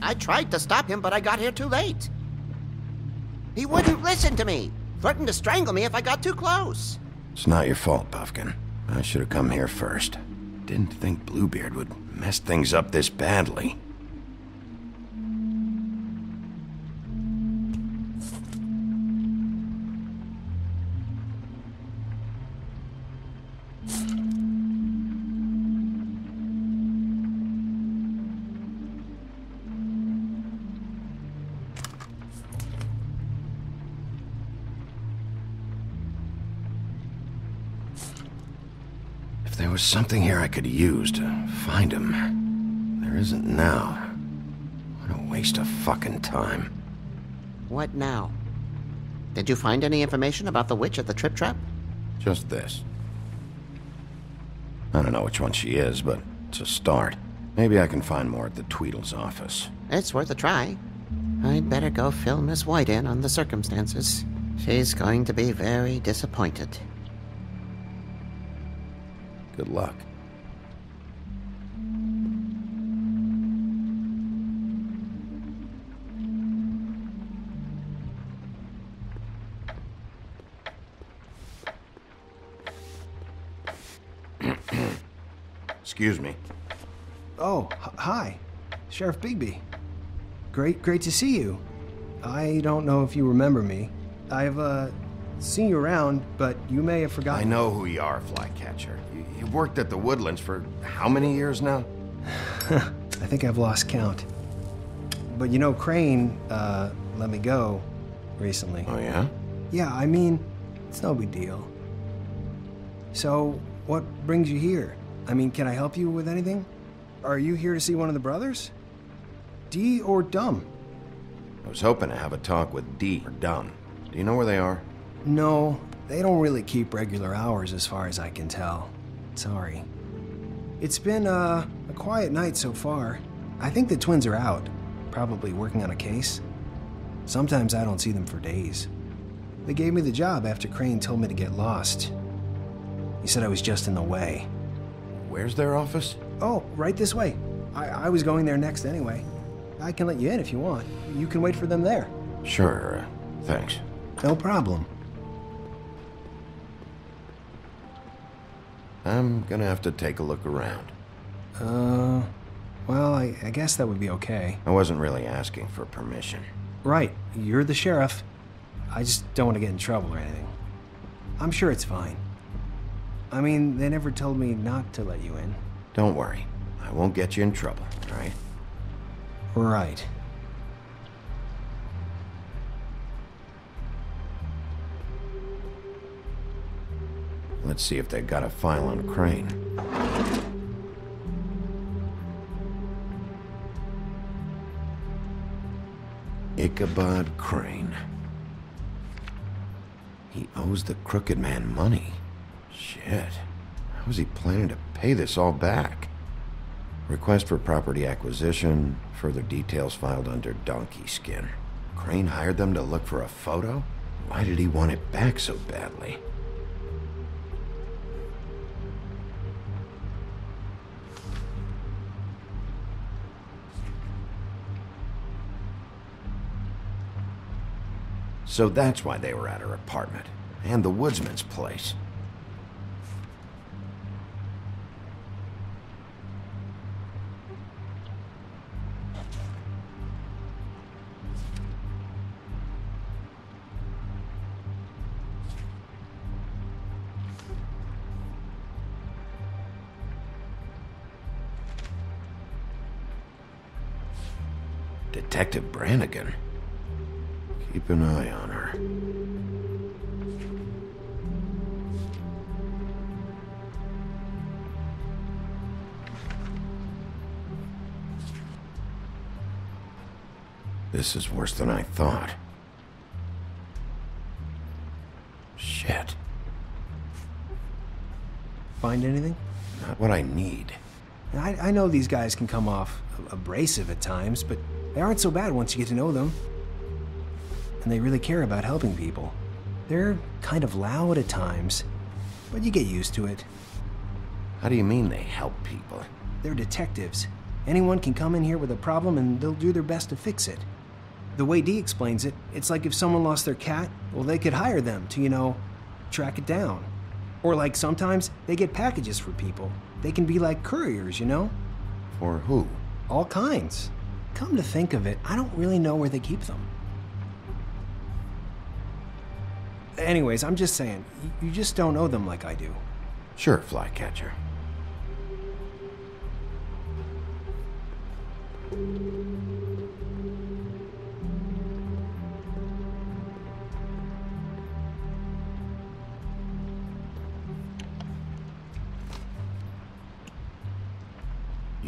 [SPEAKER 14] I tried to stop him, but I got here too late. He wouldn't listen to me. Threatened to strangle me if I got too close.
[SPEAKER 1] It's not your fault, Bufkin. I should have come here first. Didn't think Bluebeard would mess things up this badly. If there was something here I could use to find him, there isn't now. What a waste of fucking time.
[SPEAKER 14] What now? Did you find any information about the witch at the Trip Trap?
[SPEAKER 1] Just this. I don't know which one she is, but it's a start. Maybe I can find more at the Tweedle's office.
[SPEAKER 14] It's worth a try. I'd better go fill Miss White in on the circumstances. She's going to be very disappointed.
[SPEAKER 1] Good luck. [clears throat] Excuse me.
[SPEAKER 17] Oh, hi. Sheriff Bigby. Great, great to see you. I don't know if you remember me. I've, uh, seen you around, but you may have forgotten.
[SPEAKER 1] I know who you are, Flycatcher. You, you worked at the Woodlands for how many years now? [sighs]
[SPEAKER 17] I think I've lost count. But you know, Crane, uh, let me go recently.
[SPEAKER 1] Oh, yeah?
[SPEAKER 17] Yeah, I mean, it's no big deal. So, what brings you here? I mean, can I help you with anything? Are you here to see one of the brothers? Dee or Dum?
[SPEAKER 1] I was hoping to have a talk with Dee or Dum. Do you know where they are?
[SPEAKER 17] No, they don't really keep regular hours as far as I can tell. Sorry. It's been, uh, a quiet night so far. I think the twins are out, probably working on a case. Sometimes I don't see them for days. They gave me the job after Crane told me to get lost. He said I was just in the way.
[SPEAKER 1] Where's their office?
[SPEAKER 17] Oh, right this way. I, I was going there next anyway. I can let you in if you want. You can wait for them there.
[SPEAKER 1] Sure, thanks.
[SPEAKER 17] No problem.
[SPEAKER 1] I'm gonna have to take a look around.
[SPEAKER 17] Uh, well, I, I guess that would be okay.
[SPEAKER 1] I wasn't really asking for permission.
[SPEAKER 17] Right, you're the sheriff. I just don't want to get in trouble or anything. I'm sure it's fine. I mean, they never told me not to let you in.
[SPEAKER 1] Don't worry. I won't get you in trouble, all right?
[SPEAKER 17] Right.
[SPEAKER 1] Let's see if they got a file on Crane. Ichabod Crane. He owes the crooked man money. Shit. How is he planning to pay this all back? Request for property acquisition, further details filed under donkey skin. Crane hired them to look for a photo? Why did he want it back so badly? So that's why they were at her apartment. And the woodsman's place. Detective Brannigan. Keep an eye on This is worse than I thought. Shit.
[SPEAKER 17] Find anything?
[SPEAKER 1] Not what I need.
[SPEAKER 17] I, I know these guys can come off abrasive at times, but they aren't so bad once you get to know them. And they really care about helping people. They're kind of loud at times, but you get used to it.
[SPEAKER 1] How do you mean they help people?
[SPEAKER 17] They're detectives. Anyone can come in here with a problem and they'll do their best to fix it. The way Dee explains it, it's like if someone lost their cat, well, they could hire them to, you know, track it down. Or like sometimes they get packages for people. They can be like couriers, you know?
[SPEAKER 1] For who?
[SPEAKER 17] All kinds. Come to think of it, I don't really know where they keep them. Anyways, I'm just saying, you just don't know them like I do.
[SPEAKER 1] Sure, Flycatcher.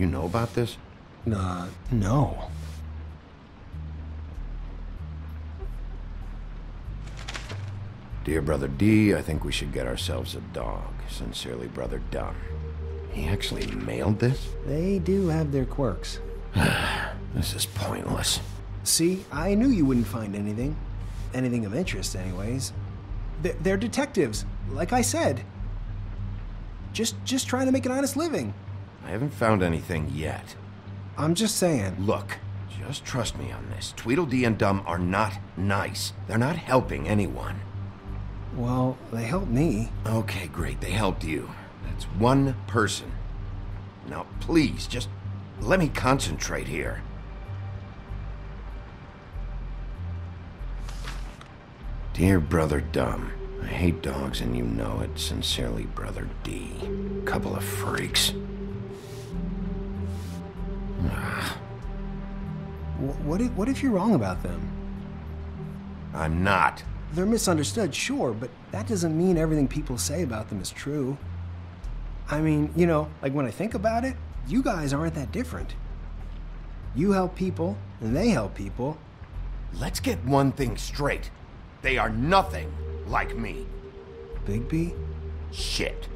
[SPEAKER 1] You know about this?
[SPEAKER 17] Uh, no.
[SPEAKER 1] Dear Brother Dee, I think we should get ourselves a dog. Sincerely, Brother Dum. He actually mailed this?
[SPEAKER 17] They do have their quirks. [sighs]
[SPEAKER 1] this is pointless.
[SPEAKER 17] See, I knew you wouldn't find anything. Anything of interest, anyways. They're, they're detectives, like I said. Just, just trying to make an honest living.
[SPEAKER 1] I haven't found anything yet.
[SPEAKER 17] I'm just saying.
[SPEAKER 1] Look, just trust me on this. Tweedledee and Dum are not nice. They're not helping anyone.
[SPEAKER 17] Well, they helped me.
[SPEAKER 1] Okay, great. They helped you. That's one person. Now, please, just let me concentrate here. Dear Brother Dum, I hate dogs and you know it. Sincerely, Brother Dee. Couple of freaks.
[SPEAKER 17] What if, what if you're wrong about them?
[SPEAKER 1] I'm not.
[SPEAKER 17] They're misunderstood, sure, but that doesn't mean everything people say about them is true. I mean, you know, like when I think about it, you guys aren't that different. You help people, and they help people.
[SPEAKER 1] Let's get one thing straight. They are nothing like me.
[SPEAKER 17] Bigby?
[SPEAKER 1] Shit.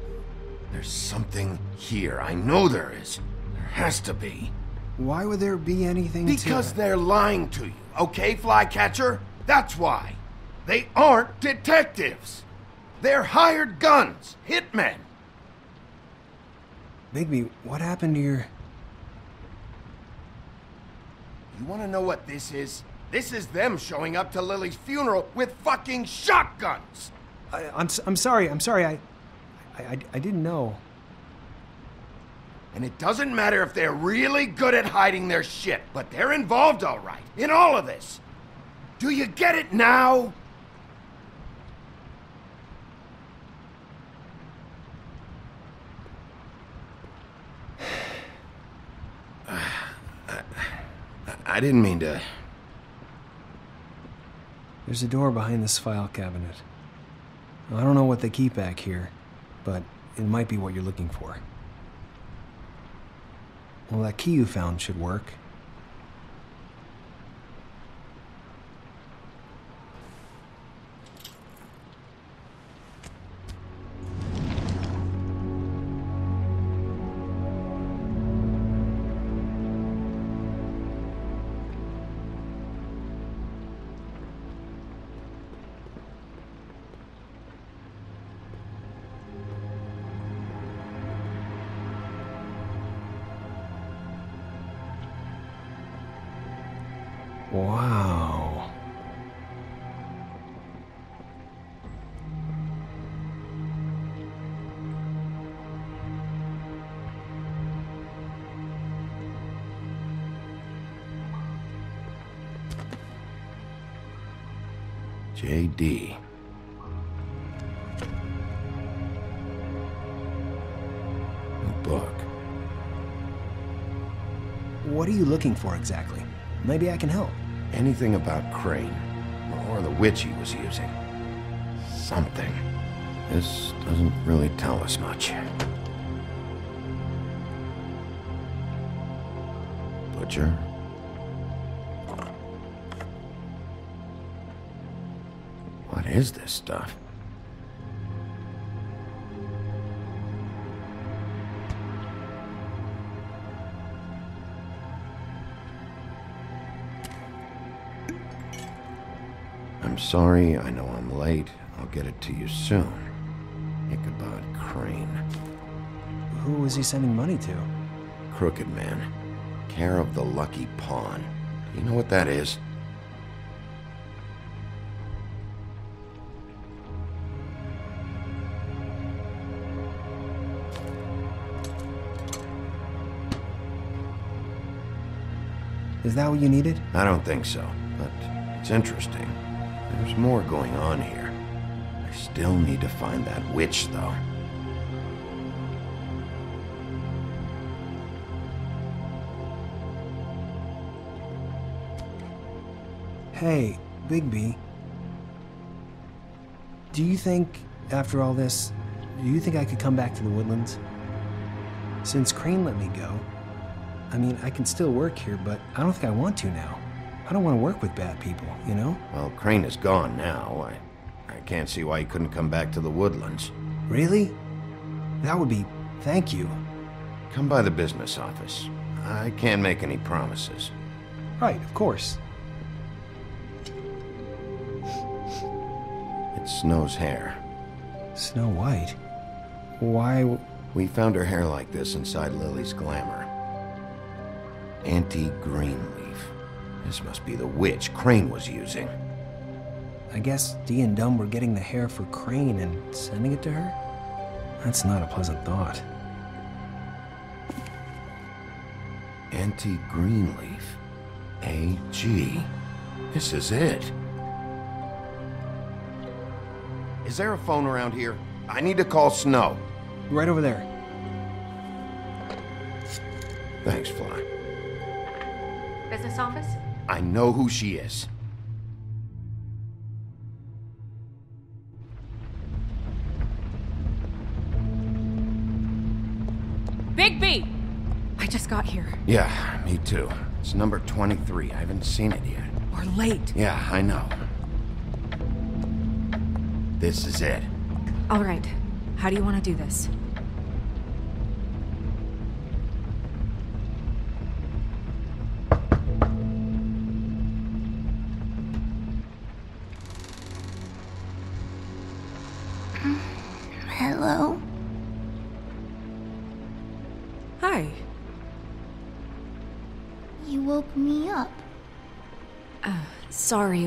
[SPEAKER 1] There's something here. I know there is. There has to be.
[SPEAKER 17] Why would there be anything
[SPEAKER 1] Because they're lying to you, okay, Flycatcher? That's why. They aren't detectives. They're hired guns, hitmen.
[SPEAKER 17] Bigby, what happened to your...
[SPEAKER 1] You want to know what this is? This is them showing up to Lily's funeral with fucking shotguns.
[SPEAKER 17] I, I'm, I'm sorry, I'm sorry, I, I, I didn't know.
[SPEAKER 1] And it doesn't matter if they're really good at hiding their shit, but they're involved all right in all of this. Do you get it now? [sighs] I didn't mean to.
[SPEAKER 17] There's a door behind this file cabinet. I don't know what they keep back here, but it might be what you're looking for. Well, that key you found should work. Looking for exactly? Maybe I can help.
[SPEAKER 1] Anything about Crane. Or the witch he was using. Something. This doesn't really tell us much. Butcher? What is this stuff? I'm sorry, I know I'm late. I'll get it to you soon. Ichabod Crane.
[SPEAKER 17] Who was he sending money to?
[SPEAKER 1] Crooked Man. Care of the Lucky Pawn. You know what that is?
[SPEAKER 17] Is that what you needed?
[SPEAKER 1] I don't think so, but it's interesting. There's more going on here. I still need to find that witch, though.
[SPEAKER 17] Hey, Bigby. Do you think, after all this, do you think I could come back to the woodlands? Since Crane let me go, I mean, I can still work here, but I don't think I want to now. I don't want to work with bad people, you know?
[SPEAKER 1] Well, Crane is gone now. I, I can't see why he couldn't come back to the woodlands.
[SPEAKER 17] Really? That would be. Thank you.
[SPEAKER 1] Come by the business office. I can't make any promises.
[SPEAKER 17] Right, of course.
[SPEAKER 1] It's Snow's hair.
[SPEAKER 17] Snow White? Why?
[SPEAKER 1] We found her hair like this inside Lily's glamour. Auntie Greenleaf. This must be the witch Crane was using.
[SPEAKER 17] I guess Dee and Dum were getting the hair for Crane and sending it to her? That's not a pleasant thought.
[SPEAKER 1] Auntie Greenleaf. A.G. This is it. Is there a phone around here? I need to call Snow.
[SPEAKER 17] Right over there.
[SPEAKER 1] Thanks, Fly.
[SPEAKER 4] Business office?
[SPEAKER 1] I know who she is.
[SPEAKER 4] Bigby! I just got here.
[SPEAKER 1] Yeah, me too. It's number 23. I haven't seen it yet.
[SPEAKER 4] We're late.
[SPEAKER 1] Yeah, I know. This is it.
[SPEAKER 4] All right. How do you want to do this?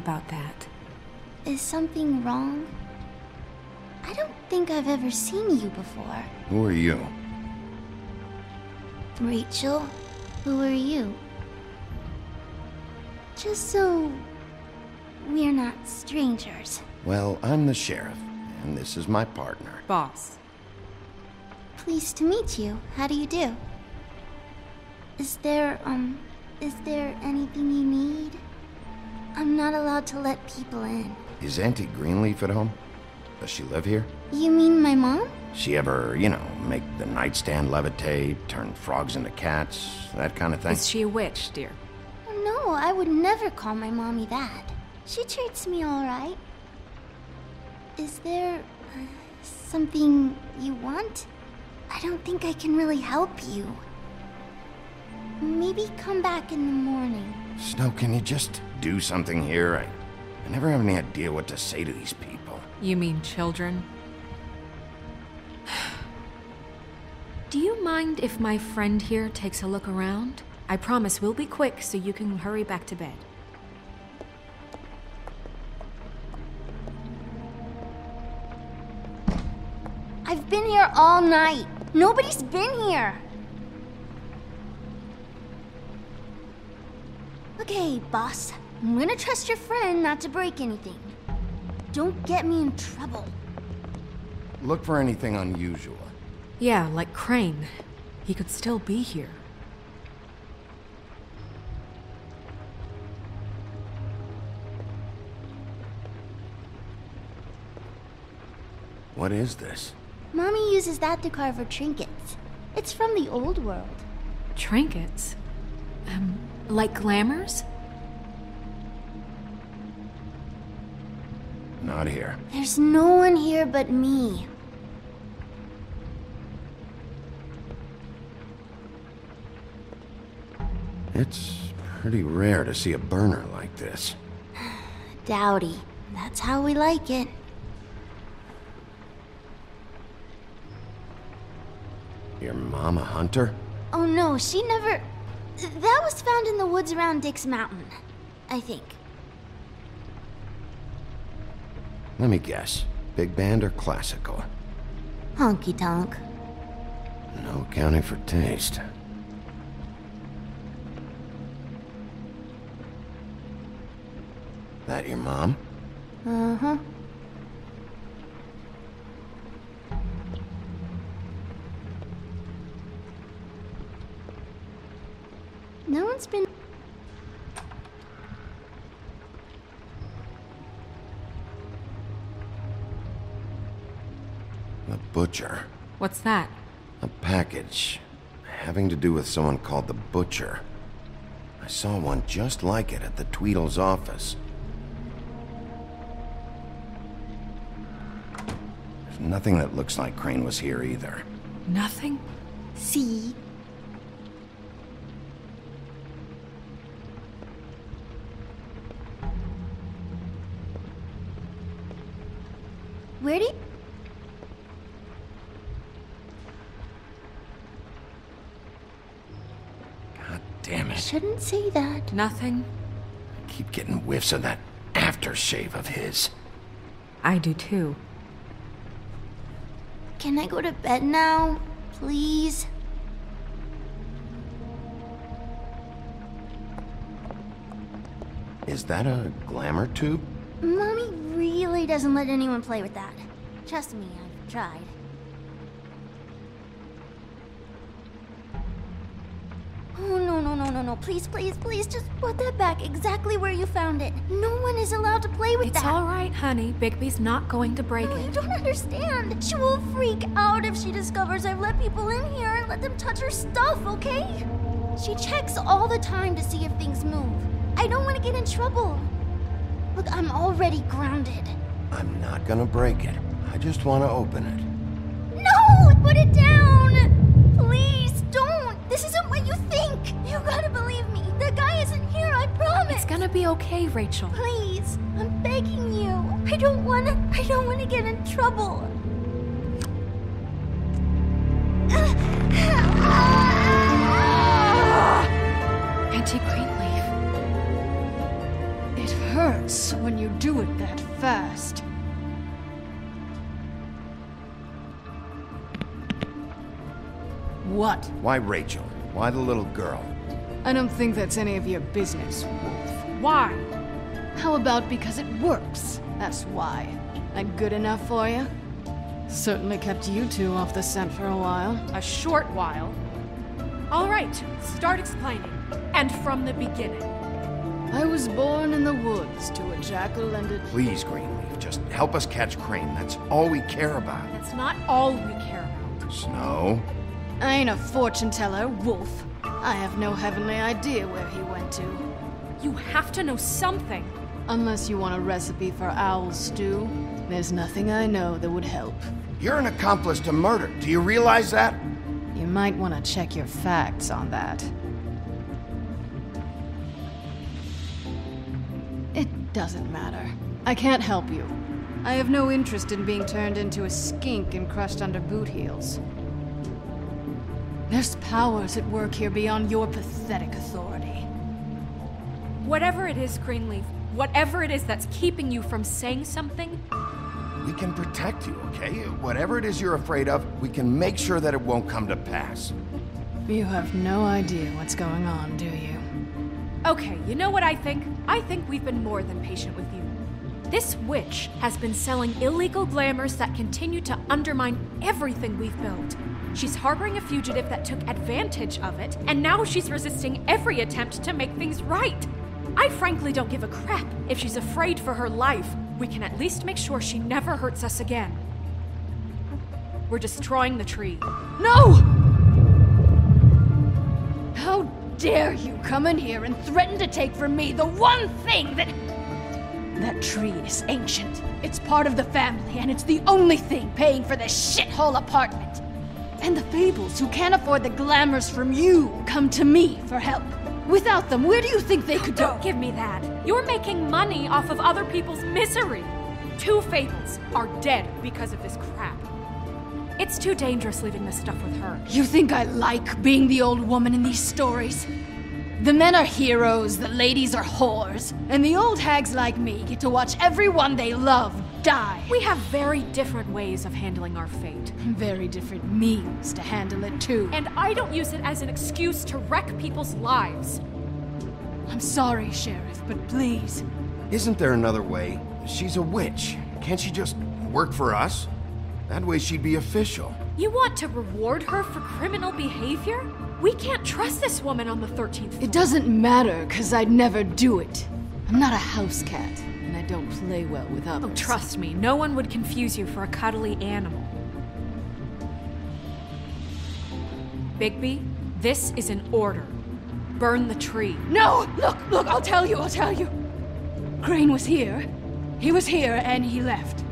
[SPEAKER 4] About that.
[SPEAKER 18] Is something wrong? I don't think I've ever seen you before.
[SPEAKER 1] Who are you?
[SPEAKER 18] Rachel, who are you? Just so we're not strangers.
[SPEAKER 1] Well, I'm the sheriff, and this is my partner.
[SPEAKER 4] Boss.
[SPEAKER 18] Pleased to meet you. How do you do? Is there, um, is there anything you need? I'm not allowed to let people in.
[SPEAKER 1] Is Auntie Greenleaf at home? Does she live here?
[SPEAKER 18] You mean my mom?
[SPEAKER 1] She ever, you know, make the nightstand levitate, turn frogs into cats, that kind of thing?
[SPEAKER 4] Is she a witch, dear?
[SPEAKER 18] Oh, no, I would never call my mommy that. She treats me all right. Is there uh, something you want? I don't think I can really help you. Maybe come back in the morning.
[SPEAKER 1] Snow, can you just do something here? I, I never have any idea what to say to these people.
[SPEAKER 4] You mean children? [sighs] Do you mind if my friend here takes a look around? I promise we'll be quick so you can hurry back to bed.
[SPEAKER 18] I've been here all night. Nobody's been here. Okay, boss. I'm gonna trust your friend not to break anything. Don't get me in trouble.
[SPEAKER 1] Look for anything unusual.
[SPEAKER 4] Yeah, like Crane. He could still be here.
[SPEAKER 1] What is this?
[SPEAKER 18] Mommy uses that to carve her trinkets. It's from the old world.
[SPEAKER 4] Trinkets? Um, like glamours?
[SPEAKER 1] Not here.
[SPEAKER 18] There's no one here but me.
[SPEAKER 1] It's pretty rare to see a burner like this. [sighs]
[SPEAKER 18] Dowdy. That's how we like it.
[SPEAKER 1] Your mom a hunter?
[SPEAKER 18] Oh no, she never. That was found in the woods around Dick's Mountain. I think.
[SPEAKER 1] Let me guess. Big band or classical?
[SPEAKER 18] Honky tonk.
[SPEAKER 1] No accounting for taste. That your mom?
[SPEAKER 18] Uh huh. No one's been.
[SPEAKER 1] Butcher.
[SPEAKER 4] What's that?
[SPEAKER 1] A package. Having to do with someone called the Butcher. I saw one just like it at the Tweedle's office. There's nothing that looks like Crane was here either.
[SPEAKER 4] Nothing?
[SPEAKER 18] See? Say that.
[SPEAKER 4] Nothing?
[SPEAKER 1] I keep getting whiffs of that aftershave of his.
[SPEAKER 4] I do too.
[SPEAKER 18] Can I go to bed now? Please?
[SPEAKER 1] Is that a glamour tube?
[SPEAKER 18] Mommy really doesn't let anyone play with that. Trust me, I've tried. No. Please, please, please, just put that back exactly where you found it. No one is allowed to play with
[SPEAKER 4] It's
[SPEAKER 18] that.
[SPEAKER 4] It's all right, honey. Bigby's not going to break
[SPEAKER 18] No,
[SPEAKER 4] it.
[SPEAKER 18] you don't understand. She will freak out if she discovers I've let people in here and let them touch her stuff, okay? She checks all the time to see if things move. I don't want to get in trouble. Look, I'm already grounded.
[SPEAKER 1] I'm not gonna break it. I just want to open it.
[SPEAKER 18] No! Put it down!
[SPEAKER 4] Be okay, Rachel.
[SPEAKER 18] Please, I'm begging you. I don't wanna. I don't wanna get in trouble.
[SPEAKER 4] Auntie Greenleaf.
[SPEAKER 19] It hurts when you do it that fast. What?
[SPEAKER 1] Why Rachel? Why the little girl?
[SPEAKER 19] I don't think that's any of your business, Wolf.
[SPEAKER 4] Why?
[SPEAKER 19] How about because it works? That's why. That good enough for you? Certainly kept you two off the scent for a while.
[SPEAKER 4] A short while. All right, start explaining. And from the beginning.
[SPEAKER 19] I was born in the woods to a jack-o'-lantern.
[SPEAKER 1] Please, Greenleaf, just help us catch Crane. That's all we care about.
[SPEAKER 4] That's not all we care about.
[SPEAKER 1] Snow?
[SPEAKER 19] I ain't a fortune teller, Wolf. I have no heavenly idea where he went to.
[SPEAKER 4] You have to know something.
[SPEAKER 19] Unless you want a recipe for owl stew, there's nothing I know that would help.
[SPEAKER 1] You're an accomplice to murder. Do you realize that?
[SPEAKER 19] You might want to check your facts on that. It doesn't matter. I can't help you. I have no interest in being turned into a skink and crushed under boot heels. There's powers at work here beyond your pathetic authority.
[SPEAKER 4] Whatever it is, Greenleaf, whatever it is that's keeping you from saying something,
[SPEAKER 1] We can protect you, okay? Whatever it is you're afraid of, we can make sure that it won't come to pass.
[SPEAKER 19] You have no idea what's going on, do you?
[SPEAKER 4] Okay, you know what I think? I think we've been more than patient with you. This witch has been selling illegal glamours that continue to undermine everything we've built. She's harboring a fugitive that took advantage of it, and now she's resisting every attempt to make things right. I frankly don't give a crap if she's afraid for her life. We can at least make sure she never hurts us again. We're destroying the tree.
[SPEAKER 19] No! How dare you come in here and threaten to take from me the one thing that. That tree is ancient. It's part of the family, and it's the only thing paying for this shithole apartment. And the Fables, who can't afford the glamours from you, come to me for help. Without them, where do you think they could go?
[SPEAKER 4] Don't
[SPEAKER 19] go?
[SPEAKER 4] give me that. You're making money off of other people's misery. Two Fables are dead because of this crap. It's too dangerous leaving this stuff with her.
[SPEAKER 19] You think I like being the old woman in these stories? The men are heroes, the ladies are whores, and the old hags like me get to watch everyone they love die.
[SPEAKER 4] We have very different ways of handling our fate.
[SPEAKER 19] Very different means to handle it, too.
[SPEAKER 4] And I don't use it as an excuse to wreck people's lives.
[SPEAKER 19] I'm sorry, Sheriff, but please.
[SPEAKER 1] Isn't there another way? She's a witch. Can't she just work for us? That way she'd be official.
[SPEAKER 4] You want to reward her for criminal behavior? We can't trust this woman on the 13th floor.
[SPEAKER 19] It doesn't matter, because I'd never do it. I'm not a house cat, and I don't play well with oh, others.
[SPEAKER 4] Oh, trust me, no one would confuse you for a cuddly animal. Bigby, this is an order. Burn the tree.
[SPEAKER 19] No! Look, look, I'll tell you, I'll tell you. Crane was here. He was here, and he left.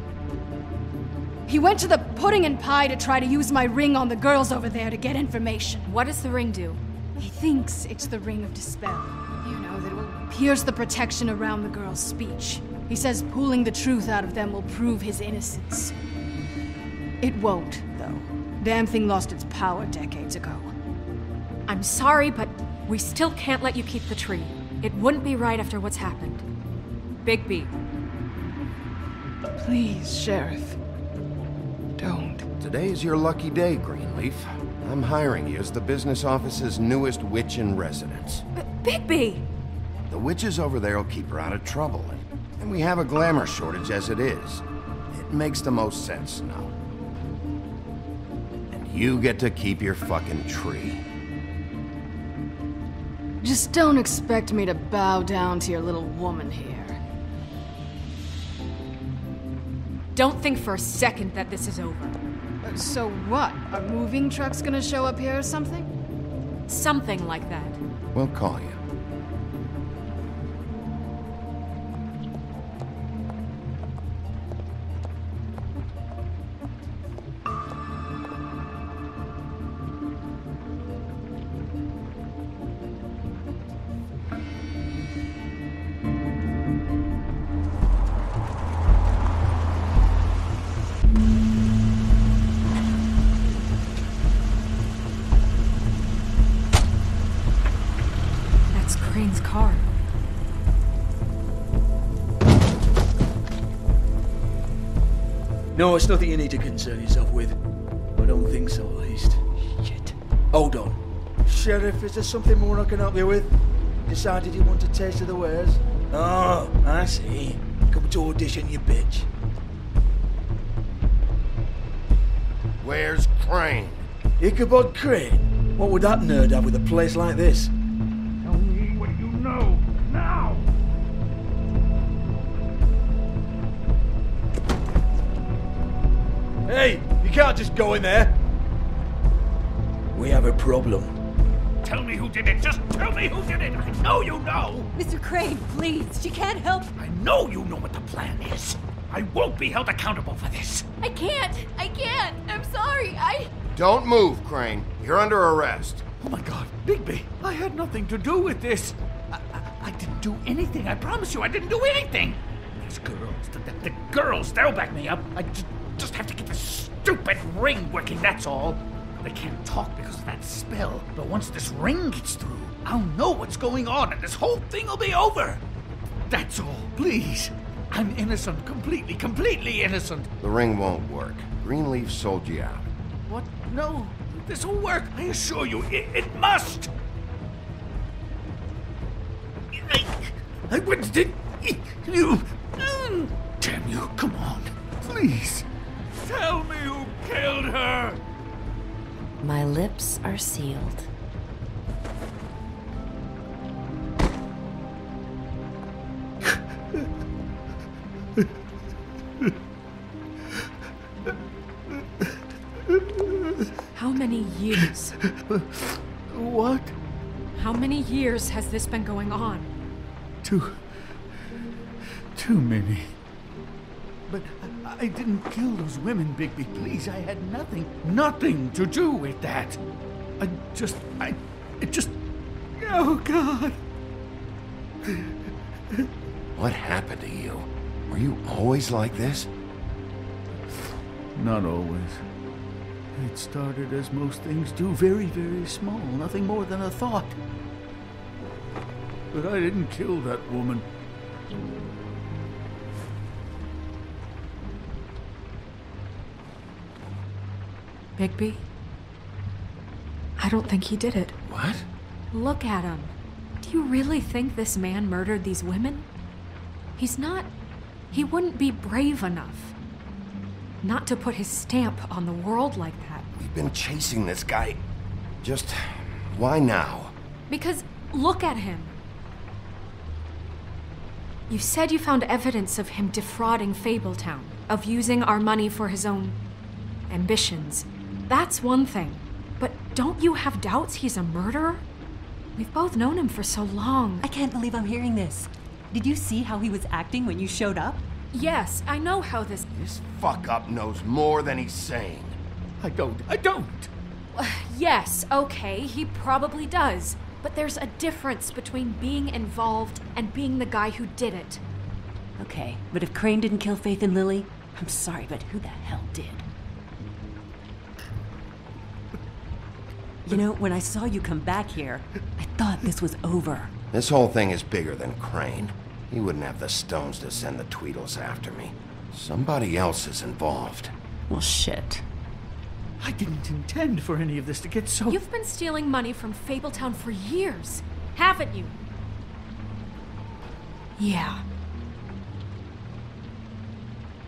[SPEAKER 19] He went to the pudding and pie to try to use my ring on the girls over there to get information.
[SPEAKER 4] What does the ring do?
[SPEAKER 19] He thinks it's the ring of dispel. You know, that it will pierce the protection around the girl's speech. He says pulling the truth out of them will prove his innocence. It won't, though. Damn thing lost its power decades ago.
[SPEAKER 4] I'm sorry, but we still can't let you keep the tree. It wouldn't be right after what's happened. Bigby,
[SPEAKER 19] Please, Sheriff. Don't.
[SPEAKER 1] Today's your lucky day, Greenleaf. I'm hiring you as the business office's newest witch in residence.
[SPEAKER 4] Bigby!
[SPEAKER 1] The witches over there will keep her out of trouble, and, and we have a glamour shortage as it is. It makes the most sense now. And you get to keep your fucking tree.
[SPEAKER 19] Just don't expect me to bow down to your little woman here.
[SPEAKER 4] Don't think for a second that this is over.
[SPEAKER 19] Uh, So what? Are moving trucks gonna show up here or something?
[SPEAKER 4] Something like that.
[SPEAKER 1] We'll call you.
[SPEAKER 20] No, it's nothing you need to concern yourself with. I don't think so, at least. Shit. Hold on. Sheriff, is there something more I can help you with? Decided you want a taste of the wares? Oh, I see. Come to audition, you bitch.
[SPEAKER 1] Where's Crane?
[SPEAKER 20] Ichabod Crane? What would that nerd have with a place like this? Can't just go in there. We have a problem.
[SPEAKER 21] Tell me who did it. Just tell me who did it. I know you know.
[SPEAKER 5] Mr. Crane, please, she can't help.
[SPEAKER 21] I know you know what the plan is. I won't be held accountable for this.
[SPEAKER 2] I can't. I can't. I'm sorry. I.
[SPEAKER 1] Don't move, Crane. You're under arrest.
[SPEAKER 21] Oh my god, Bigby, I had nothing to do with this. I, I, I didn't do anything. I promise you, I didn't do anything. These girls, the, the, the girls, they'll back me up. I just, just have to get this stupid ring working, that's all. They can't talk because of that spell, but once this ring gets through, I'll know what's going on and this whole thing will be over. That's all, please. I'm innocent, completely, completely innocent.
[SPEAKER 1] The ring won't work. Greenleaf sold you out.
[SPEAKER 21] What? No, this will work. I assure you, it, it must. I, I you. Mm. Damn you! Come on, please. Tell me who killed her.
[SPEAKER 8] My lips are sealed.
[SPEAKER 4] How many years.
[SPEAKER 21] What?
[SPEAKER 4] How many years has this been going on?
[SPEAKER 21] Too. too many. But I, didn't kill those women, Bigby. Please, I had nothing, nothing to do with that. I just. I. It just. Oh, God.
[SPEAKER 1] What happened to you? Were you always like this?
[SPEAKER 21] Not always. It started as most things do, very, very small, nothing more than a thought. But I didn't kill that woman.
[SPEAKER 4] Bigby? I don't think he did it.
[SPEAKER 1] What?
[SPEAKER 4] Look at him. Do you really think this man murdered these women? He's not. He wouldn't be brave enough. Not to put his stamp on the world like that.
[SPEAKER 1] We've been chasing this guy. Just. Why now?
[SPEAKER 4] Because look at him. You said you found evidence of him defrauding Fabletown, of using our money for his own ambitions. That's one thing. But don't you have doubts he's a murderer? We've both known him for so long.
[SPEAKER 22] I can't believe I'm hearing this. Did you see how he was acting when you showed up?
[SPEAKER 4] Yes, I know how this.
[SPEAKER 1] This fuck up knows more than he's saying.
[SPEAKER 21] I don't. I don't. [sighs]
[SPEAKER 4] Yes, okay, he probably does. But there's a difference between being involved and being the guy who did it.
[SPEAKER 22] Okay, but if Crane didn't kill Faith and Lily, I'm sorry, but who the hell did? You know, when I saw you come back here, I thought this was over.
[SPEAKER 1] This whole thing is bigger than Crane. He wouldn't have the stones to send the Tweedles after me. Somebody else is involved.
[SPEAKER 22] Well, shit.
[SPEAKER 21] I didn't intend for any of this to get so.
[SPEAKER 4] You've been stealing money from Fabletown for years, haven't you? Yeah.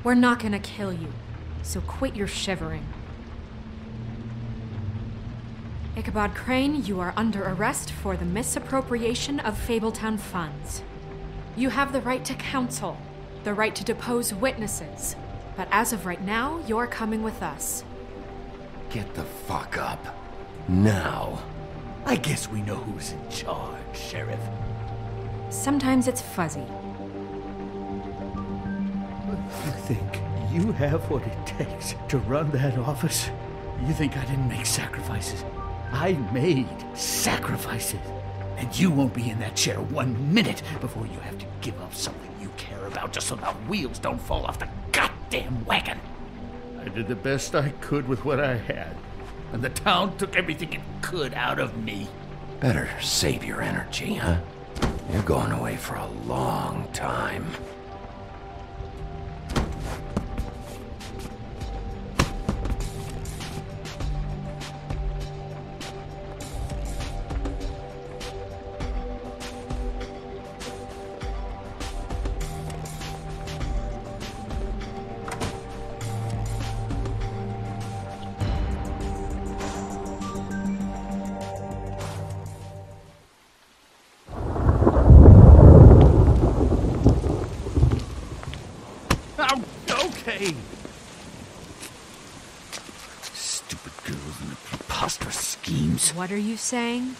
[SPEAKER 4] We're not gonna kill you, so quit your shivering. Ichabod Crane, you are under arrest for the misappropriation of Fabletown funds. You have the right to counsel, the right to depose witnesses, but as of right now, you're coming with us.
[SPEAKER 1] Get the fuck up. Now.
[SPEAKER 21] I guess we know who's in charge, Sheriff.
[SPEAKER 4] Sometimes it's fuzzy.
[SPEAKER 21] You think you have what it takes to run that office? You think I didn't make sacrifices? I made sacrifices. And you won't be in that chair one minute before you have to give up something you care about just so the wheels don't fall off the goddamn wagon. I did the best I could with what I had, and the town took everything it could out of me.
[SPEAKER 1] Better save your energy, huh? You're going away for a long time.
[SPEAKER 4] What are you saying?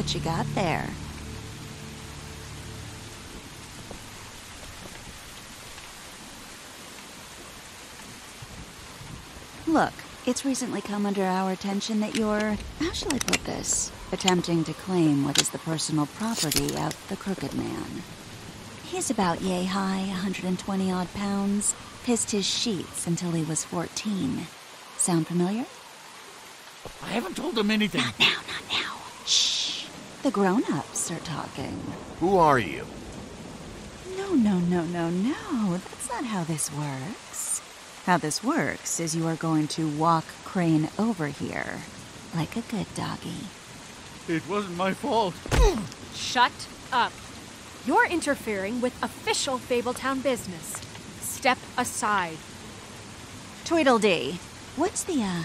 [SPEAKER 23] What you got there? Look, it's recently come under our attention that you're. How shall I put this? attempting to claim what is the personal property of the Crooked Man. He's about yay high, 120 odd pounds, pissed his sheets until he was 14. Sound familiar?
[SPEAKER 21] I haven't told him anything.
[SPEAKER 23] Not now, not now. Shh. The grown ups are talking.
[SPEAKER 1] Who are you?
[SPEAKER 23] No, no, no, no, no. That's not how this works. How this works is you are going to walk Crane over here. Like a good doggy.
[SPEAKER 21] It wasn't my fault.
[SPEAKER 2] Shut up. You're interfering with official Fabletown business. Step aside.
[SPEAKER 23] Tweedledee. What's the, uh,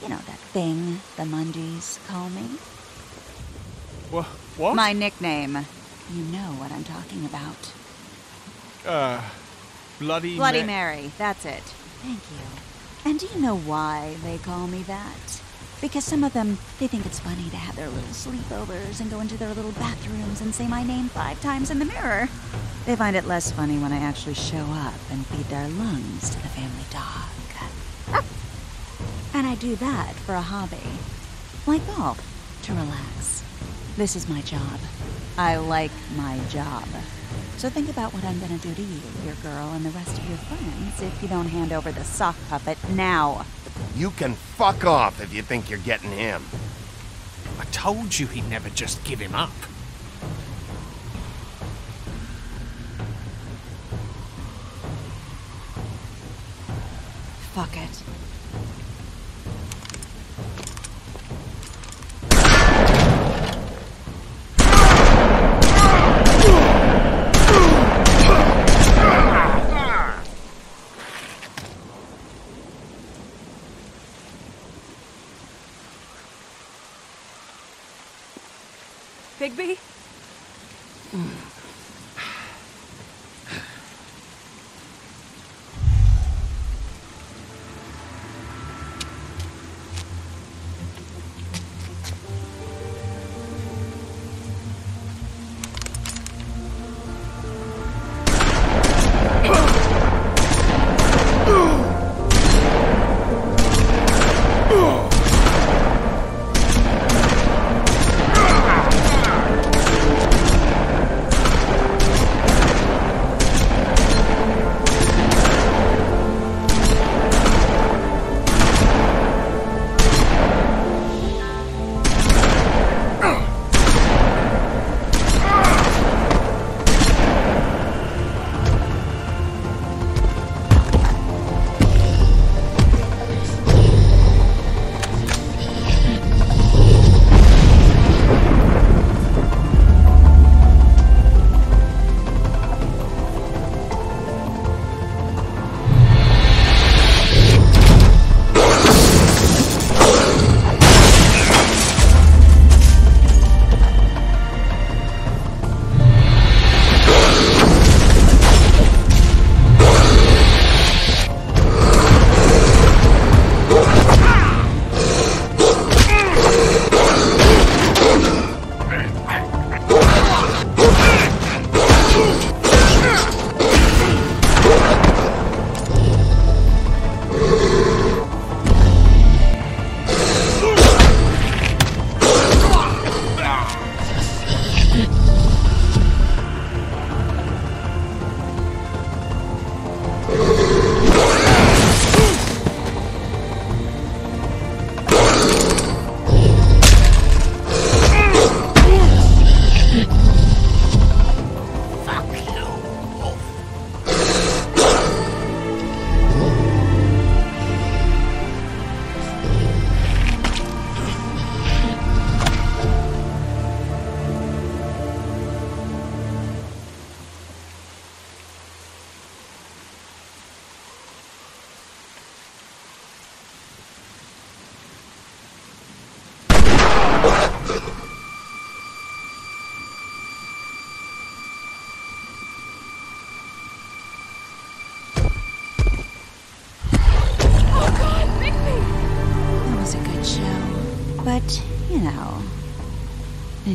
[SPEAKER 23] you know, that thing the Mundies call me?
[SPEAKER 21] Wha- what?
[SPEAKER 23] My nickname. You know what I'm talking about.
[SPEAKER 21] Uh, Bloody
[SPEAKER 23] Bloody
[SPEAKER 21] Ma-
[SPEAKER 23] Mary, that's it. Thank you. And do you know why they call me that? Because some of them, they think it's funny to have their little sleepovers and go into their little bathrooms and say my name five times in the mirror. They find it less funny when I actually show up and feed their lungs to the family dog. [laughs] And I do that for a hobby. Like golf, to relax. This is my job. I like my job. So think about what I'm gonna do to you, your girl, and the rest of your friends if you don't hand over the sock puppet now.
[SPEAKER 1] You can fuck off if you think you're getting him.
[SPEAKER 9] I told you he'd never just give him up.
[SPEAKER 23] Fuck it.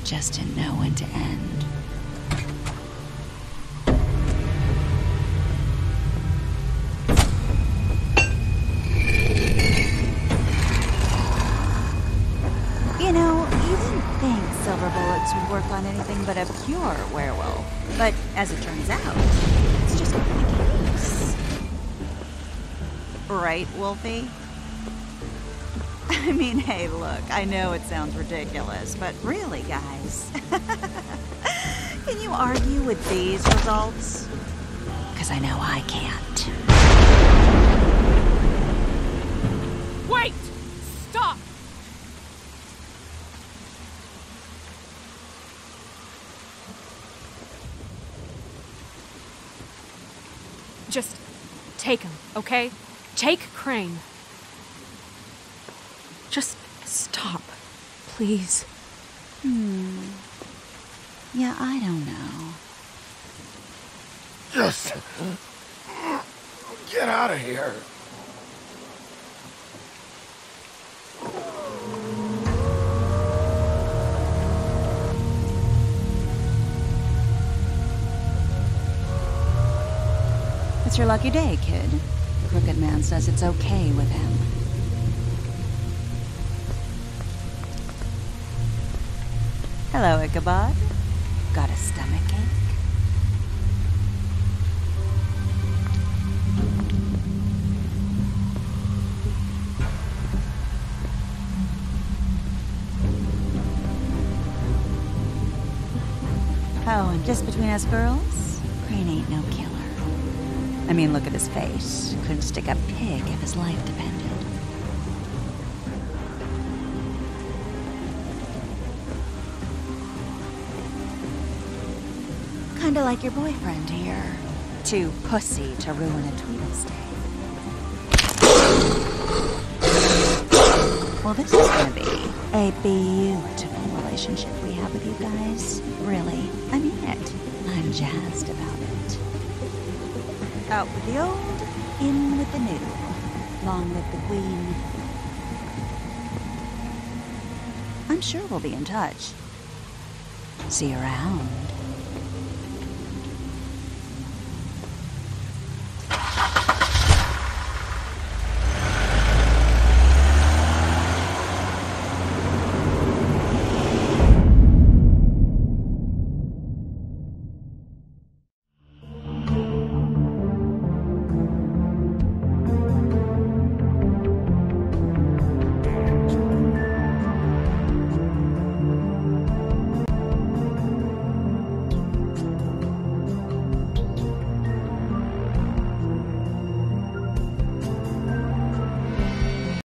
[SPEAKER 23] Just didn't know when to end. You know, you didn't think to work on anything but a pure werewolf. But as it turns out, it's just not the case. Right, Wolfie? [laughs] I mean, hey, look, I know it sounds ridiculous, but really, guys, argue with these results? Because I know I can't.
[SPEAKER 4] Wait! Stop! Just take him, okay? Take Crane. Just stop, please.
[SPEAKER 23] Hmm. Yeah, I don't know.
[SPEAKER 1] Just get out of here.
[SPEAKER 23] It's your lucky day, kid. The Crooked Man says it's okay with him. Hello, Ichabod. Got a stomach Oh, and just between us girls, Crane ain't no killer. I mean, look at his face. Couldn't stick a pig if his life depended. Kinda like your boyfriend here. Too pussy to ruin a Tweedle's day. Well, this is gonna be a beautiful relationship we have with you guys. Really, I mean it. I'm jazzed about it. Out with the old, in with the new. Long live the queen. I'm sure we'll be in touch. See you around.